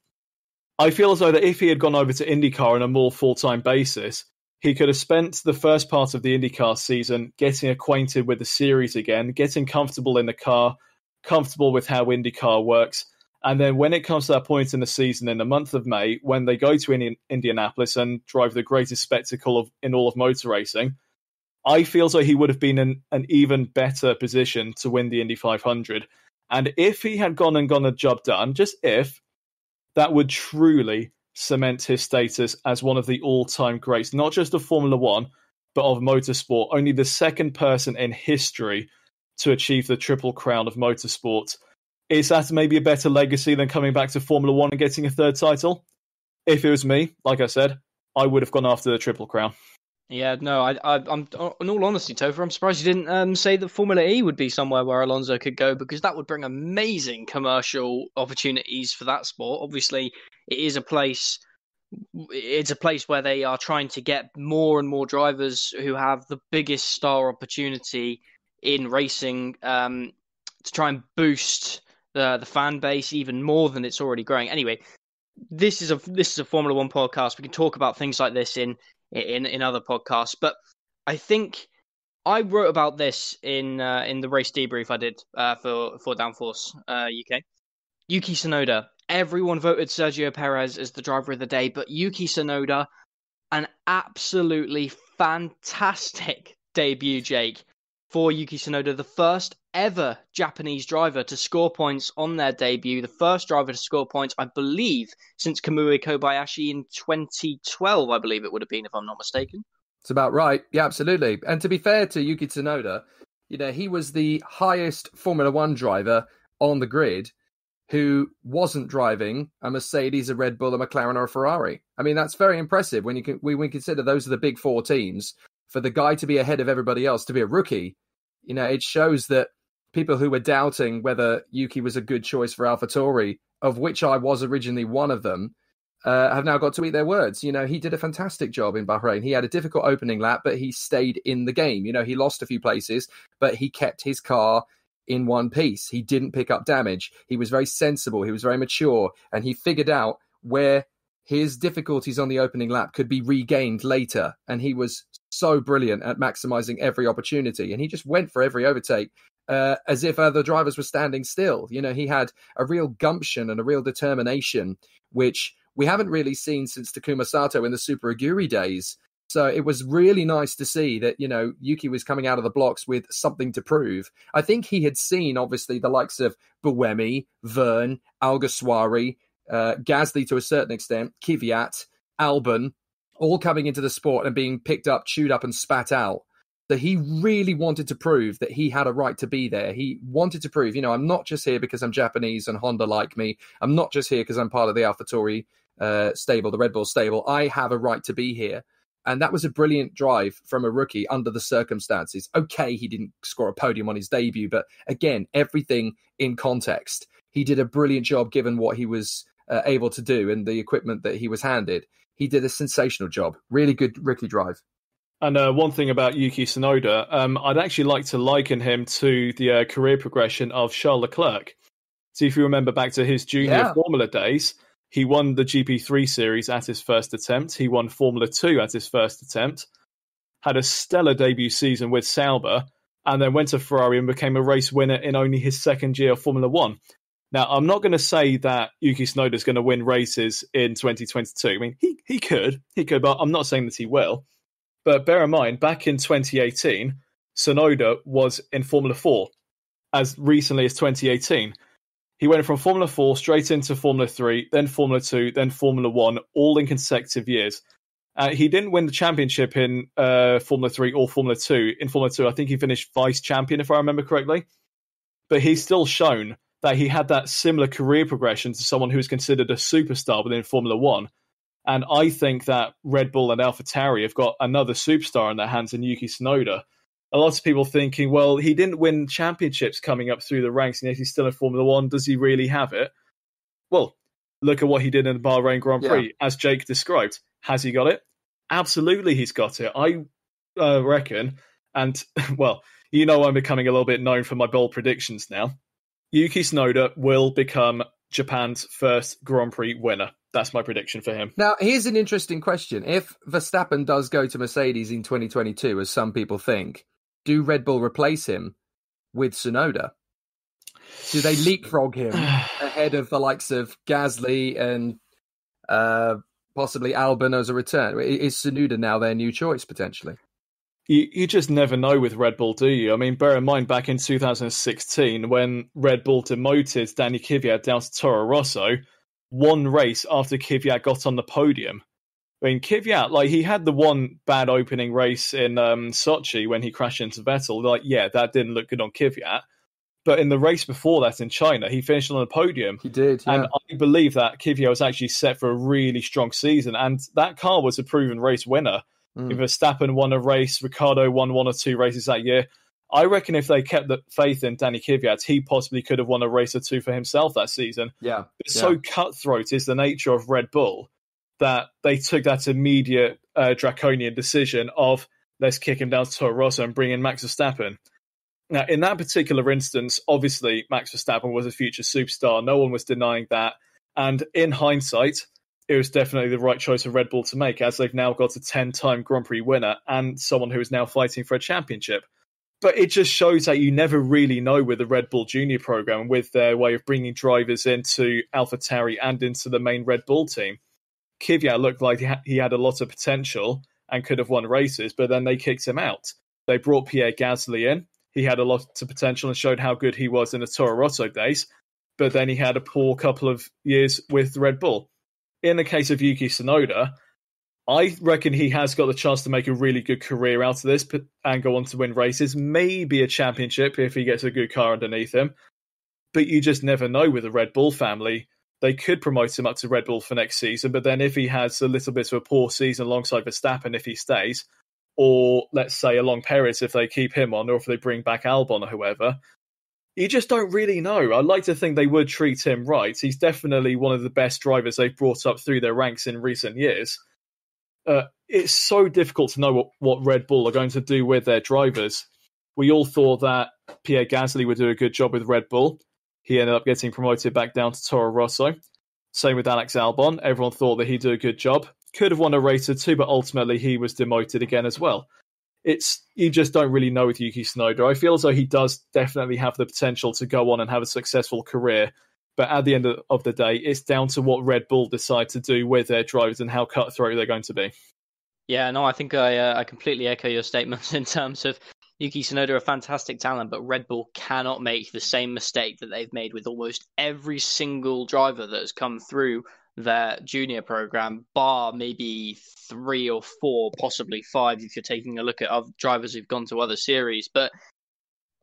I feel as though that if he had gone over to IndyCar on a more full time basis, he could have spent the first part of the IndyCar season getting acquainted with the series again, getting comfortable in the car, comfortable with how IndyCar works. And then when it comes to that point in the season, in the month of May, when they go to Indi- Indianapolis and drive the greatest spectacle of in all of motor racing, I feel as though he would have been in an even better position to win the Indy 500. And if he had gone and gone a job done, just if, that would truly cement his status as one of the all-time greats, not just of Formula One, but of motorsport. Only the second person in history to achieve the triple crown of motorsport. Is that maybe a better legacy than coming back to Formula One and getting a third title? If it was me, like I said, I would have gone after the triple crown. Yeah, no, I, I, I'm in all honesty, Topher, I'm surprised you didn't um, say that Formula E would be somewhere where Alonso could go because that would bring amazing commercial opportunities for that sport. Obviously, it is a place, it's a place where they are trying to get more and more drivers who have the biggest star opportunity in racing um, to try and boost the fan base even more than it's already growing. Anyway, this is a this is a Formula One podcast. We can talk about things like this in in in other podcasts. But I think I wrote about this in uh, in the race debrief I did uh, for for Downforce uh, UK. Yuki Tsunoda. Everyone voted Sergio Perez as the driver of the day, but Yuki Tsunoda, an absolutely fantastic [LAUGHS] debut, Jake, for Yuki Tsunoda, the first ever Japanese driver to score points on their debut, the first driver to score points, I believe, since Kamui Kobayashi in 2012, I believe it would have been, if I'm not mistaken. It's about right. Yeah, absolutely. And to be fair to Yuki Tsunoda, you know, he was the highest Formula One driver on the grid who wasn't driving a Mercedes, a Red Bull, a McLaren, or a Ferrari. I mean, that's very impressive when you can, we consider those are the big four teams. For the guy to be ahead of everybody else, to be a rookie, you know, it shows that people who were doubting whether Yuki was a good choice for Alpha AlphaTauri, of which I was originally one of them, uh, have now got to eat their words. You know, he did a fantastic job in Bahrain. He had a difficult opening lap, but he stayed in the game. You know, he lost a few places, but he kept his car in one piece. He didn't pick up damage. He was very sensible. He was very mature, and he figured out where his difficulties on the opening lap could be regained later. And he was so brilliant at maximizing every opportunity. And he just went for every overtake uh, as if other drivers were standing still. You know, he had a real gumption and a real determination, which we haven't really seen since Takuma Sato in the Super Aguri days. So it was really nice to see that, you know, Yuki was coming out of the blocks with something to prove. I think he had seen, obviously, the likes of Buemi, Vergne, Alguersuari, uh, Gasly to a certain extent, Kvyat, Albon, all coming into the sport and being picked up, chewed up, and spat out. So he really wanted to prove that he had a right to be there. He wanted to prove, you know, I'm not just here because I'm Japanese and Honda like me. I'm not just here because I'm part of the AlphaTauri uh, stable, the Red Bull stable. I have a right to be here. And that was a brilliant drive from a rookie under the circumstances. Okay, he didn't score a podium on his debut, but again, everything in context. He did a brilliant job given what he was uh, able to do and the equipment that he was handed. He did a sensational job. Really good rookie drive. And uh, one thing about Yuki Tsunoda, um, I'd actually like to liken him to the uh, career progression of Charles Leclerc. See if you remember back to his junior Yeah. Formula days, he won the GP3 series at his first attempt. He won Formula 2 at his first attempt. Had a stellar debut season with Sauber, and then went to Ferrari and became a race winner in only his second year of Formula 1. Now, I'm not going to say that Yuki Tsunoda is going to win races in 2022. I mean, he, he could, he could, but I'm not saying that he will. But bear in mind, back in 2018, Tsunoda was in Formula 4 as recently as 2018. He went from Formula 4 straight into Formula 3, then Formula 2, then Formula 1, all in consecutive years. Uh, he didn't win the championship in uh, Formula 3 or Formula 2. In Formula 2, I think he finished vice champion, if I remember correctly. But he's still shown that he had that similar career progression to someone who is considered a superstar within Formula 1. And I think that Red Bull and AlphaTauri have got another superstar in their hands in Yuki Tsunoda. A lot of people thinking, well, he didn't win championships coming up through the ranks, and yet he's still in Formula One. Does he really have it? Well, look at what he did in the Bahrain Grand Prix, as Jake described. Has he got it? Absolutely, he's got it. I uh, reckon, and [LAUGHS] well, you know, I'm becoming a little bit known for my bold predictions now. Yuki Tsunoda will become Japan's first Grand Prix winner. That's my prediction for him. Now, here's an interesting question. If Verstappen does go to Mercedes in 2022, as some people think, do Red Bull replace him with Tsunoda? Do they leapfrog him [SIGHS] ahead of the likes of Gasly and uh, possibly Albon as a return? Is Tsunoda now their new choice potentially? You, you just never know with Red Bull, do you? I mean, bear in mind back in 2016 when Red Bull demoted Danny Kvyat down to Toro Rosso, one race after Kvyat got on the podium. I mean, Kvyat, like, he had the one bad opening race in um, Sochi when he crashed into Vettel. Like, yeah, that didn't look good on Kvyat. But in the race before that in China, he finished on the podium. He did, yeah. And I believe that Kvyat was actually set for a really strong season. And that car was a proven race winner. Mm. If Verstappen won a race, Ricciardo won one or two races that year. I reckon if they kept the faith in Danny Kvyat, he possibly could have won a race or two for himself that season. yeah. Yeah. so cutthroat is the nature of Red Bull that they took that immediate uh, draconian decision of let's kick him down to Toro Rosso and bring in Max Verstappen. Now, in that particular instance, obviously Max Verstappen was a future superstar. No one was denying that. And in hindsight, it was definitely the right choice for Red Bull to make, as they've now got a 10 time Grand Prix winner and someone who is now fighting for a championship. But it just shows that you never really know with the Red Bull Junior program, with their way of bringing drivers into AlphaTauri and into the main Red Bull team. Kvyat looked like he, he had a lot of potential and could have won races, but then they kicked him out. They brought Pierre Gasly in. He had a lot of potential and showed how good he was in the Toro Rosso days, but then he had a poor couple of years with Red Bull. In the case of Yuki Tsunoda, I reckon he has got the chance to make a really good career out of this and go on to win races, maybe a championship if he gets a good car underneath him. But you just never know with the Red Bull family. They could promote him up to Red Bull for next season, but then if he has a little bit of a poor season alongside Verstappen, if he stays, or let's say along Perez if they keep him on, or if they bring back Albon or whoever, you just don't really know. I'd like to think they would treat him right. He's definitely one of the best drivers they've brought up through their ranks in recent years. Uh, it's so difficult to know what, what Red Bull are going to do with their drivers. We all thought that Pierre Gasly would do a good job with Red Bull. He ended up getting promoted back down to Toro Rosso. Same with Alex Albon. Everyone thought that he'd do a good job. Could have won a race or two, but ultimately he was demoted again as well. It's you just don't really know with Yuki Tsunoda. I feel as though he does definitely have the potential to go on and have a successful career, but at the end of, the day, it's down to what Red Bull decide to do with their drivers and how cutthroat they're going to be. Yeah, no, I think I uh, I completely echo your statements [LAUGHS] in terms of Yuki Tsunoda, a fantastic talent, but Red Bull cannot make the same mistake that they've made with almost every single driver that has come through their junior program, bar maybe three or four, possibly five, if you're taking a look at other drivers who've gone to other series. But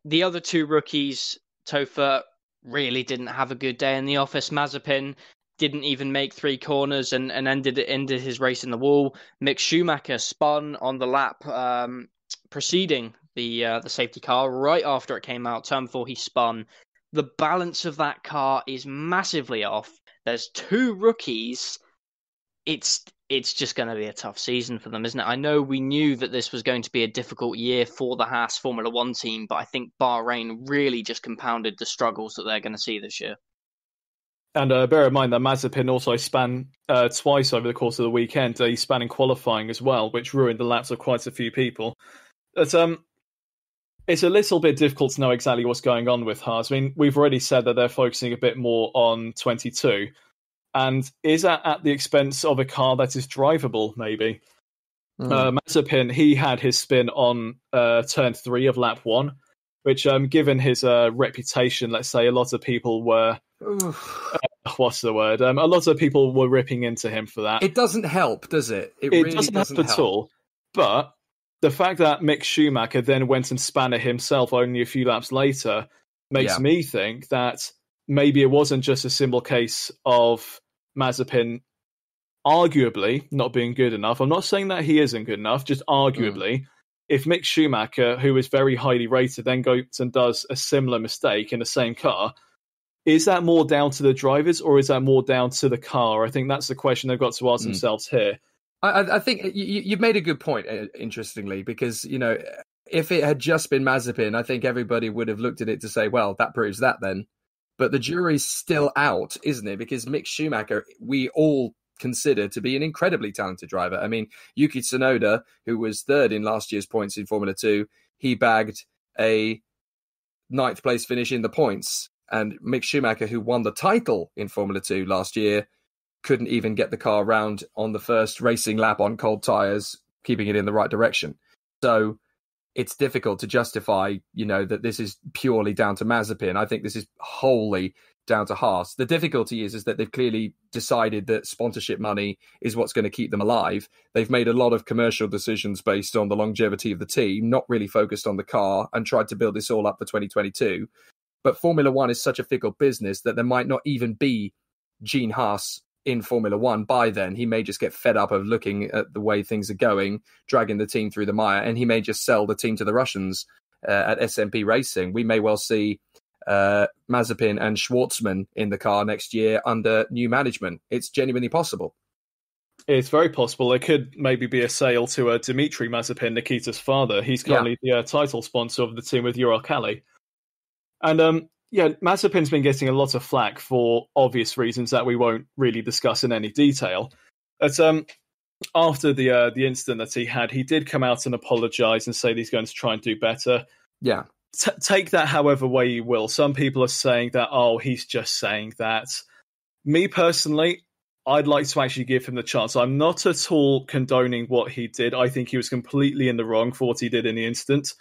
the other two rookies, Topher, really didn't have a good day in the office. Mazepin didn't even make three corners and, and ended ended his race in the wall. Mick Schumacher spun on the lap um, preceding the uh, the safety car right after it came out. Turn four, he spun. The balance of that car is massively off. There's two rookies. It's it's just going to be a tough season for them, isn't it? I know we knew that this was going to be a difficult year for the Haas Formula One team, but I think Bahrain really just compounded the struggles that they're going to see this year. And uh, bear in mind that Mazepin also span uh, twice over the course of the weekend. Uh, he span in qualifying as well, which ruined the laps of quite a few people. But um, it's a little bit difficult to know exactly what's going on with Haas. I mean, we've already said that they're focusing a bit more on 22. And is that at the expense of a car that is drivable, maybe? Mm. Uh, Mazepin, he had his spin on uh, turn three of lap one, which, um, given his uh, reputation, let's say a lot of people were. Uh, what's the word? Um, a lot of people were ripping into him for that. It doesn't help, does it? It, it really doesn't, doesn't help, help at all. But the fact that Mick Schumacher then went and span it himself only a few laps later makes yeah. me think that maybe it wasn't just a simple case of Mazepin arguably not being good enough. I'm not saying that he isn't good enough, just arguably. Mm. If Mick Schumacher, who is very highly rated, then goes and does a similar mistake in the same car, is that more down to the drivers or is that more down to the car? I think that's the question they've got to ask mm. themselves here. I, I think you, have made a good point, uh, interestingly, because you know if it had just been Mazepin, I think everybody would have looked at it to say, well, that proves that then. But the jury's still out, isn't it? Because Mick Schumacher, we all consider to be an incredibly talented driver. I mean, Yuki Tsunoda, who was third in last year's points in Formula Two, he bagged a ninth place finish in the points. And Mick Schumacher, who won the title in Formula Two last year, couldn't even get the car around on the first racing lap on cold tyres, keeping it in the right direction. So it's difficult to justify, you know, that this is purely down to Mazepin. I think this is wholly down to Haas. The difficulty is is that they've clearly decided that sponsorship money is what's going to keep them alive. They've made a lot of commercial decisions based on the longevity of the team, not really focused on the car, and tried to build this all up for 2022. But Formula One is such a fickle business that there might not even be Gene Haas in Formula One by then. He may just get fed up of looking at the way things are going, dragging the team through the mire, and he may just sell the team to the Russians uh, at SMP Racing. We may well see uh, Mazepin and Shwartzman in the car next year under new management. It's genuinely possible. It's very possible. It could maybe be a sale to uh, Dmitry Mazepin, Nikita's father. He's currently yeah. the uh, title sponsor of the team with Uralkali. And um, yeah, Mazepin's been getting a lot of flack for obvious reasons that we won't really discuss in any detail. But um, after the uh, the incident that he had, he did come out and apologise and say he's going to try and do better. Yeah. T- take that however way you will. Some people are saying that, oh, he's just saying that. Me personally, I'd like to actually give him the chance. I'm not at all condoning what he did. I think he was completely in the wrong for what he did in the incident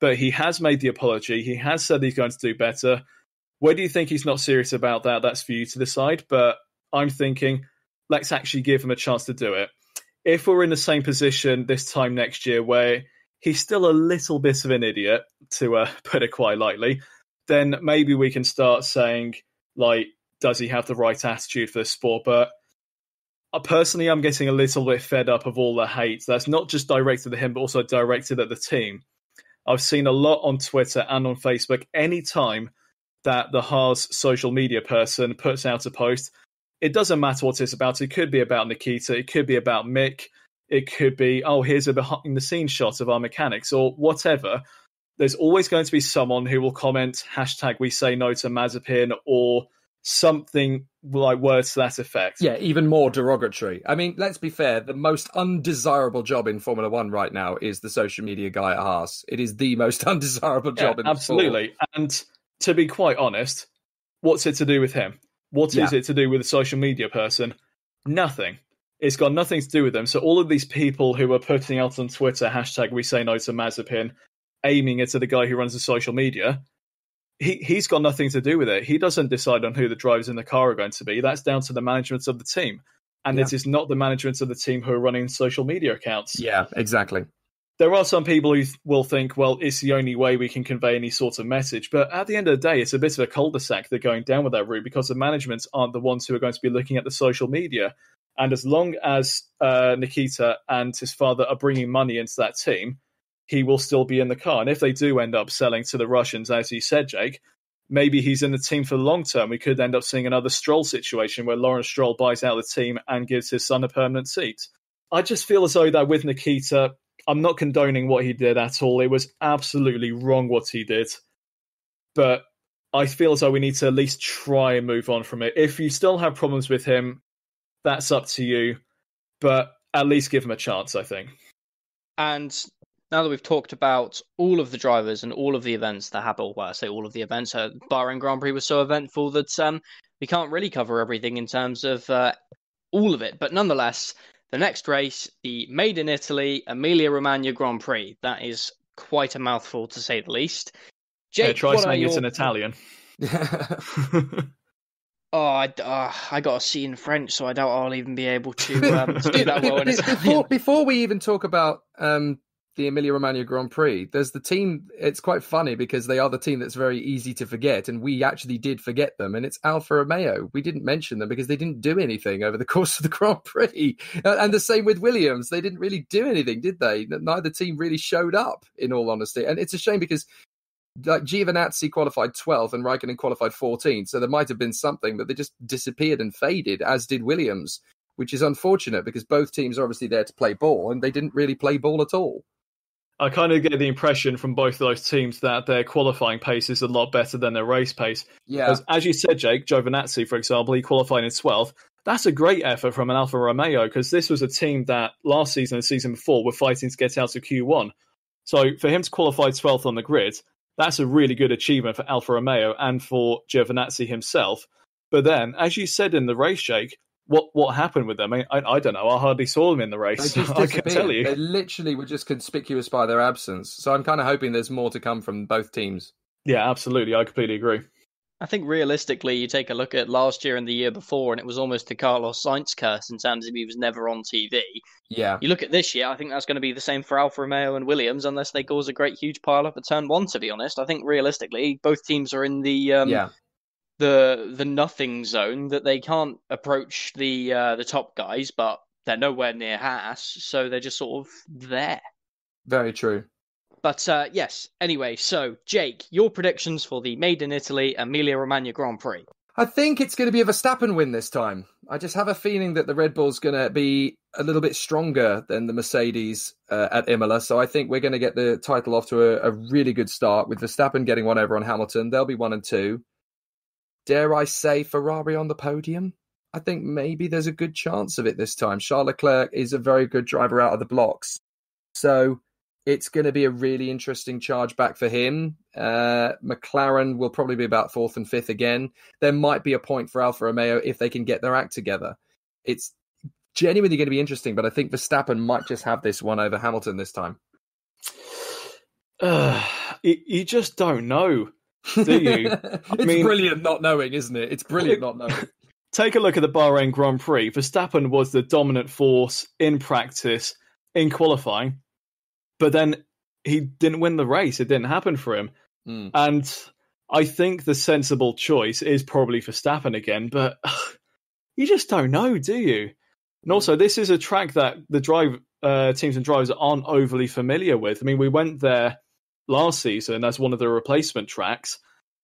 but he has made the apology. He has said he's going to do better. Whether you think he's not serious about that, that's for you to decide. But I'm thinking, let's actually give him a chance to do it. If we're in the same position this time next year where he's still a little bit of an idiot, to uh, [LAUGHS] put it quite lightly, then maybe we can start saying, like, does he have the right attitude for the sport? But uh, personally, I'm getting a little bit fed up of all the hate that's not just directed at him, but also directed at the team. I've seen a lot on Twitter and on Facebook. Anytime that the Haas social media person puts out a post, it doesn't matter what it's about. It could be about Nikita, it could be about Mick, it could be, oh, here's a behind the scenes shot of our mechanics or whatever. There's always going to be someone who will comment hashtag we say no to Mazepin or something like words to that effect. Yeah, even more derogatory. I mean, let's be fair, the most undesirable job in Formula One right now is the social media guy at Haas. It is the most [LAUGHS] undesirable job yeah, in Absolutely. And to be quite honest, what's it to do with him? What yeah. is it to do with a social media person? Nothing. It's got nothing to do with them. So all of these people who are putting out on Twitter hashtag we say no to Mazepin, aiming it at the guy who runs the social media, he he's got nothing to do with it. He doesn't decide on who the drivers in the car are going to be. That's down to the management of the team, and yeah. it is not the management of the team who are running social media accounts. Yeah, exactly. there are some people who will think, well, it's the only way we can convey any sort of message. But at the end of the day, it's a bit of a cul-de-sac they're going down with that route because the management aren't the ones who are going to be looking at the social media. And as long as uh, Nikita and his father are bringing money into that team, he will still be in the car. And if they do end up selling to the Russians, as you said, Jake, maybe he's in the team for the long term. We could end up seeing another Stroll situation where Lawrence Stroll buys out the team and gives his son a permanent seat. I just feel as though that with Nikita, I'm not condoning what he did at all. It was absolutely wrong what he did. But I feel as though we need to at least try and move on from it. If you still have problems with him, that's up to you. But at least give him a chance, I think. And now that we've talked about all of the drivers and all of the events that happened, well, I say all of the events, uh, Bahrain Grand Prix was so eventful that um, we can't really cover everything in terms of uh, all of it. But nonetheless, the next race, the Made in Italy Emilia Romagna Grand Prix, that is quite a mouthful to say the least. Jake, yeah, try saying your... it in Italian. [LAUGHS] Oh, I, uh, I got a C in French, so I doubt I'll even be able to, um, to do that well. [LAUGHS] before, before we even talk about um, the Emilia Romagna Grand Prix, there's the team. It's quite funny because they are the team that's very easy to forget, and we actually did forget them. And it's Alfa Romeo. We didn't mention them because they didn't do anything over the [LAUGHS] course of the Grand Prix. Uh, and the same with Williams. They didn't really do anything, did they? Neither team really showed up, in all honesty. And it's a shame because like Giovinazzi qualified 12th and Raikkonen qualified 14th, so there might have been something, but they just disappeared and faded, as did Williams, which is unfortunate because both teams are obviously there to play ball, and they didn't really play ball at all. I kind of get the impression from both of those teams that their qualifying pace is a lot better than their race pace. Yeah. as you said, Jake, Giovinazzi, for example, he qualified in 12th. That's a great effort from an Alfa Romeo because this was a team that last season and season before were fighting to get out of Q1. So for him to qualify 12th on the grid, that's a really good achievement for Alfa Romeo and for Giovinazzi himself. But then, as you said in the race, Jake, what what happened with them? I, I, I don't know. I hardly saw them in the race. [LAUGHS] I can tell you. They literally were just conspicuous by their absence. So I'm kind of hoping there's more to come from both teams. Yeah, absolutely. I completely agree. I think realistically, you take a look at last year and the year before, and it was almost the Carlos Sainz curse in terms of he was never on TV. Yeah. You look at this year, I think that's going to be the same for Alfa Romeo and Williams, unless they cause a great huge pile up at turn one. To be honest, I think realistically, both teams are in the um, yeah the the nothing zone that they can't approach the uh, the top guys, but they're nowhere near Haas, so they're just sort of there. Very true. But uh, yes, anyway, so Jake, your predictions for the Made in Italy Emilia Romagna Grand Prix. I think it's going to be a Verstappen win this time. I just have a feeling that the Red Bull's going to be a little bit stronger than the Mercedes uh, at Imola. So I think we're going to get the title off to a, a really good start with Verstappen getting one over on Hamilton. They'll be one and two dare I say, Ferrari on the podium. I think maybe there's a good chance of it this time. Charles Leclerc is a very good driver out of the blocks. So it's going to be a really interesting charge back for him. Uh, McLaren will probably be about fourth and fifth again. There might be a point for Alfa Romeo if they can get their act together. It's genuinely going to be interesting, but I think Verstappen might just have this one over Hamilton this time. [SIGHS] Uh, you just don't know do you? [LAUGHS] it's mean, brilliant not knowing, isn't it? It's brilliant not knowing. [LAUGHS] Take a look at the Bahrain Grand Prix. Verstappen was the dominant force in practice, in qualifying, but then he didn't win the race. It didn't happen for him. Mm. And I think the sensible choice is probably Verstappen again, but [SIGHS] you just don't know, do you? And also, this is a track that the drive uh, teams and drivers aren't overly familiar with. I mean, we went there last season as one of the replacement tracks.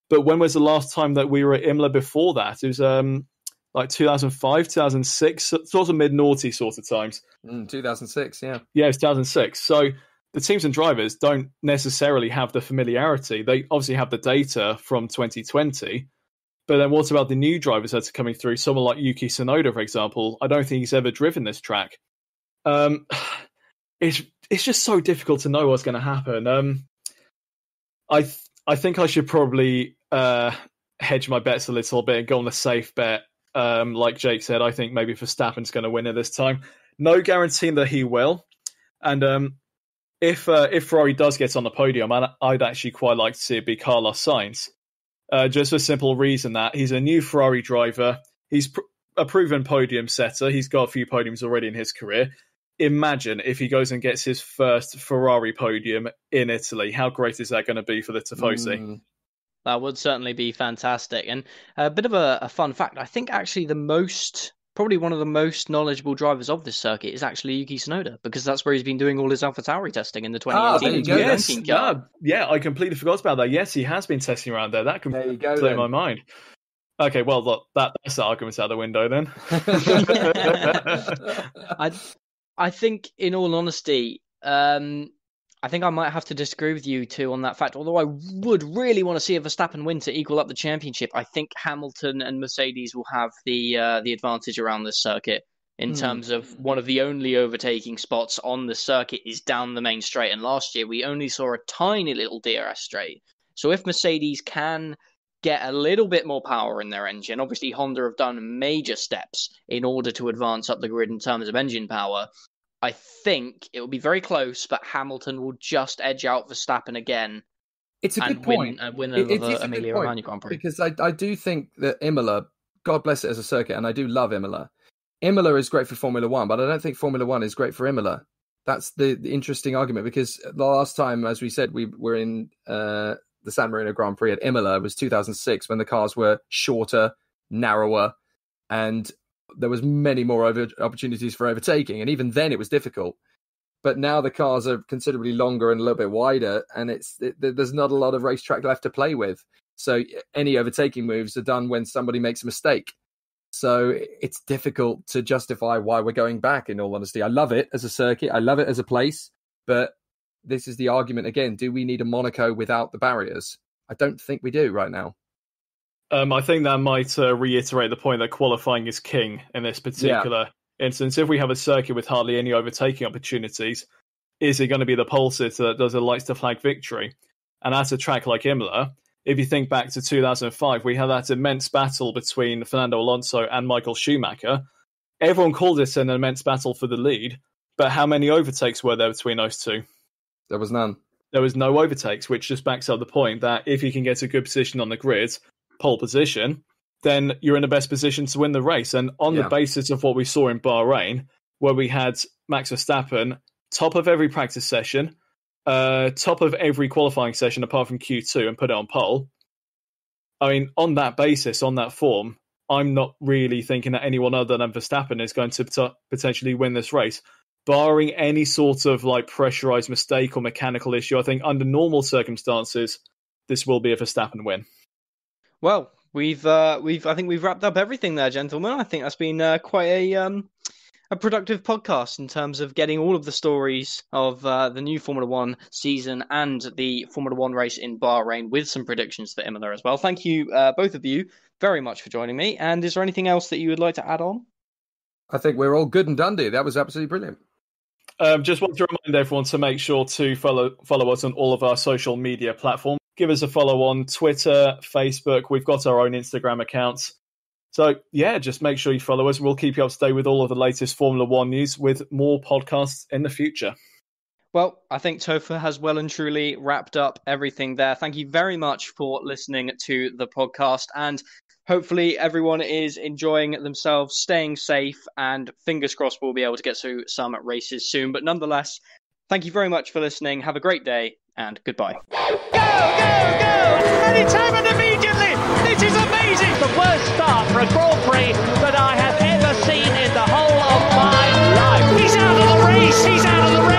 But when was the last time that we were at Imola before that? It was um, like 2005, 2006, sort of mid naughty sort of times. Mm, 2006, yeah. Yeah, it's 2006. So the teams and drivers don't necessarily have the familiarity. They obviously have the data from 2020. But then what about the new drivers that are coming through? Someone like Yuki Tsunoda, for example. I don't think he's ever driven this track. Um, [SIGHS] it's it's just so difficult to know what's going to happen. Um, I th- I think I should probably uh, hedge my bets a little bit and go on a safe bet. Um, like Jake said, I think maybe Verstappen's going to win it this time. No guarantee that he will. And um, if uh, if Ferrari does get on the podium, I'd, actually quite like to see it be Carlos Sainz. Uh, just for simple reason that he's a new Ferrari driver. He's pr- a proven podium setter. He's got a few podiums already in his career. Imagine if he goes and gets his first Ferrari podium in Italy. How great is that going to be for the Tifosi? Mm. That would certainly be fantastic. And a bit of a, a, fun fact I think actually the most, probably one of the most knowledgeable drivers of this circuit is actually Yuki Tsunoda because that's where he's been doing all his AlphaTauri testing in the 2018 ah, yes, car. Yeah, yeah, I completely forgot about that. Yes, he has been testing around there. That completely blew my mind. Okay, well, look, that, that's the argument out the window then. [LAUGHS] [LAUGHS] I, I think, in all honesty, um, I think I might have to disagree with you two on that fact. Although I would really want to see a Verstappen win to equal up the championship, I think Hamilton and Mercedes will have the uh, the advantage around this circuit in mm. terms of one of the only overtaking spots on the circuit is down the main straight. And last year we only saw a tiny little DRS straight. So if Mercedes can get a little bit more power in their engine. Obviously, Honda have done major steps in order to advance up the grid in terms of engine power. I think it will be very close, but Hamilton will just edge out Verstappen again. It's a good point. Win, uh, win it, the Emilia Romagna Grand Prix. Because I, I do think that Imola, God bless it as a circuit, and I do love Imola. Imola is great for Formula One, but I don't think Formula One is great for Imola. That's the, the interesting argument because the last time, as we said, we were in uh, the San Marino Grand Prix at Imola was 2006 when the cars were shorter, narrower, and there was many more over- opportunities for overtaking. And even then, it was difficult. But now the cars are considerably longer and a little bit wider, and it's it, there's not a lot of racetrack left to play with. So any overtaking moves are done when somebody makes a mistake. So it's difficult to justify why we're going back. In all honesty, I love it as a circuit. I love it as a place, but this is the argument again. Do we need a Monaco without the barriers? I don't think we do right now. Um, I think that might uh, reiterate the point that qualifying is king in this particular yeah. instance. If we have a circuit with hardly any overtaking opportunities, is it going to be the pole sitter that does a lights to flag victory? And at a track like Imola, if you think back to 2005, we had that immense battle between Fernando Alonso and Michael Schumacher. Everyone called it an immense battle for the lead, but how many overtakes were there between those two? There was none. There was no overtakes, which just backs up the point that if you can get a good position on the grid, pole position, then you're in the best position to win the race. And on yeah. the basis of what we saw in Bahrain, where we had Max Verstappen top of every practice session, uh, top of every qualifying session apart from Q2 and put it on pole. I mean, on that basis, on that form, I'm not really thinking that anyone other than Verstappen is going to potentially win this race barring any sort of like pressurized mistake or mechanical issue, I think under normal circumstances, this will be a Verstappen win. Well, we've uh, we've I think we've wrapped up everything there, gentlemen. I think that's been uh, quite a um, a productive podcast in terms of getting all of the stories of uh, the new Formula One season and the Formula One race in Bahrain with some predictions for Imola as well. Thank you, uh, both of you, very much for joining me. And is there anything else that you would like to add on? I think we're all good and dundee. That was absolutely brilliant. Um, just want to remind everyone to make sure to follow follow us on all of our social media platforms. Give us a follow on Twitter, Facebook. We've got our own Instagram accounts. So yeah, just make sure you follow us. We'll keep you up to date with all of the latest Formula One news with more podcasts in the future. Well, I think Topher has well and truly wrapped up everything there. Thank you very much for listening to the podcast. And hopefully everyone is enjoying themselves, staying safe, and fingers crossed we'll be able to get to some races soon. But nonetheless, thank you very much for listening. Have a great day and goodbye. Go, go, go! And Anytime happened immediately! This is amazing! The worst start for a Grand Prix that I have ever seen in the whole of my life. He's out of the race! He's out of the race!